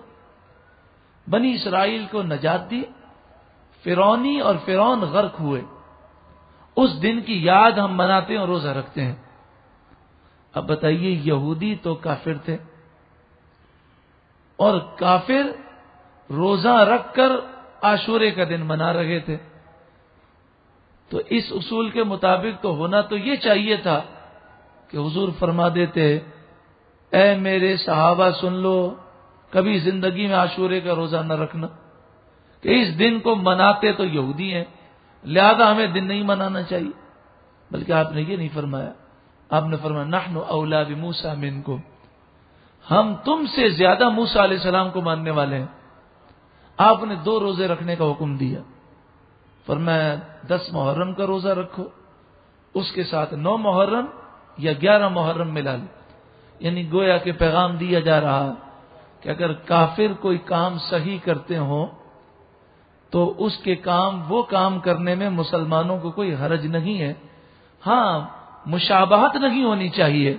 بنی اسرائیل کو نجات دی فرونی اور فرون غرق ہوئے۔ اس دن کی یاد ہم مناتے ہیں اور روزہ رکھتے ہیں۔ اب بتائیے، یہودی تو کافر تھے۔ اور کافر روزہ رکھ کر آشورے کا دن منا رہے تھے۔ تو اس اصول کے مطابق تو ہونا تو یہ چاہیے تھا کہ حضور فرما دیتے، اے میرے صحابہ سن لو، کبھی زندگی میں عاشورے کا روزہ نہ رکھنا۔ کہ اس دن کو مناتے تو یہودی ہیں، لہذا ہمیں دن نہیں منانا چاہیے۔ بلکہ آپ نے یہ نہیں فرمایا۔ آپ نے فرمایا نحن اولا موسا من کو ہم تم سے زیادہ موسا علیہ السلام کو ماننے والے ہیں۔ آپ نے دو روزے رکھنے کا حکم دیا۔ فرمایا، دس محرم کا روزہ رکھو۔ اس کے ساتھ نو محرم یا گیارہ محرم ملا لو۔ یعنی گویا کے پیغام دیا جا رہا کہ اگر کافر کوئی کام صحیح کرتے ہوں، تو اس کے کام، وہ کام کرنے میں مسلمانوں کو کوئی حرج نہیں ہے۔ ہاں مشابہت نہیں ہونی چاہیے۔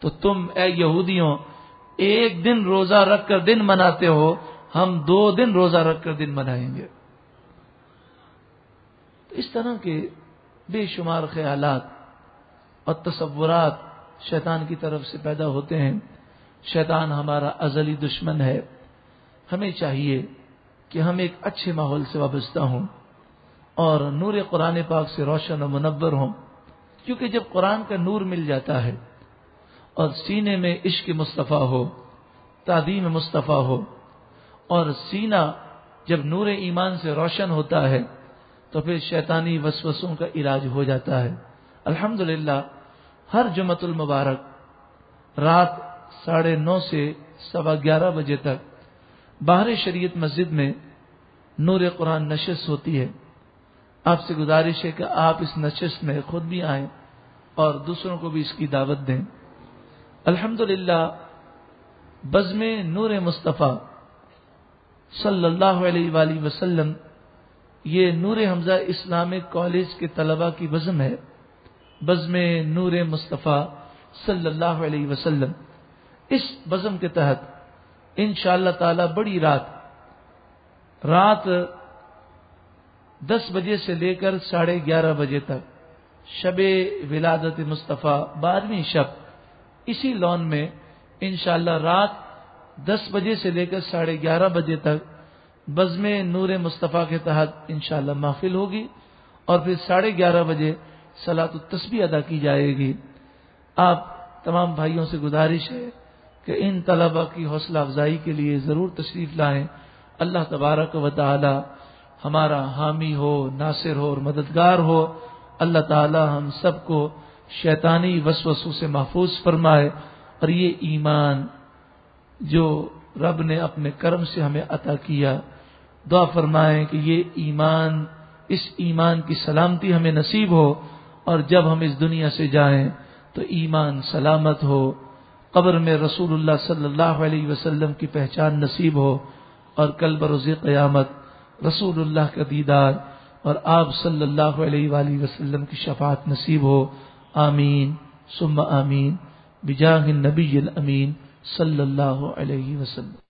تو تم، اے یہودیوں ایک دن روزہ رکھ کر دن مناتے ہو، ہم دو دن روزہ رکھ کر دن منائیں گے۔ اس طرح کے بے شمار خیالات اور تصورات شیطان کی طرف سے پیدا ہوتے ہیں۔ شیطان ہمارا ازلی دشمن ہے۔ ہمیں چاہیے کہ ہم ایک اچھے ماحول سے وابستہ ہوں اور نور قرآن پاک سے روشن و منور ہوں۔ کیونکہ جب قرآن کا نور مل جاتا ہے اور سینے میں عشق مصطفیٰ ہو تعدیم مصطفیٰ ہو۔ اور سینہ جب نور ایمان سے روشن ہوتا ہے، تو پھر شیطانی وسوسوں کا علاج ہو جاتا ہے۔ الحمد ہر جمعت المبارک رات ساڑھے نو سے سوا گیارہ بجے تک باہر شریعت مسجد میں نور قرآن نشست ہوتی ہے۔ آپ سے گزارش ہے کہ آپ اس نشست میں خود بھی آئیں اور دوسروں کو بھی اس کی دعوت دیں۔ الحمد للہ بزم نور مصطفیٰ صلی اللہ علیہ وآلہ وسلم، یہ نور حمزہ اسلامک کالج کے طلبہ کی بزم ہے۔ بزم نور مصطفیٰ صلی اللہ علیہ وسلم۔ اس بزم کے تحت ان شاء اللہ تعالی بڑی رات رات دس بجے سے لے کر ساڑھے گیارہ بجے تک، شب ولادت مصطفیٰ، بارہویں شب۔ اسی لون میں انشاءاللہ رات دس بجے سے لے کر ساڑھے گیارہ بجے تک بزم نور مصطفیٰ کے تحت انشاءاللہ محفل ہوگی اور پھر ساڑھے گیارہ بجے سلاۃ التسبی ادا کی جائے گی۔ آپ تمام بھائیوں سے گزارش ہے کہ ان طلبہ کی حوصلہ افزائی کے لیے ضرور تشریف لائیں۔ اللہ تبارک و تعالی ہمارا حامی ہو، ناصر ہو اور مددگار ہو۔ اللہ تعالی ہم سب کو شیطانی وسوسوں سے محفوظ فرمائے اور یہ ایمان جو رب نے اپنے کرم سے ہمیں عطا کیا، دعا فرمائے کہ یہ ایمان، اس ایمان کی سلامتی ہمیں نصیب ہو اور جب ہم اس دنیا سے جائیں تو ایمان سلامت ہو، قبر میں رسول اللہ صلی اللہ علیہ وسلم کی پہچان نصیب ہو اور کل بروز قیامت رسول اللہ کا دیدار اور آپ صلی اللہ علیہ وآلہ وسلم کی شفاعت نصیب ہو۔ آمین ثم آمین بجاہ النبی الامین صلی اللہ علیہ وسلم۔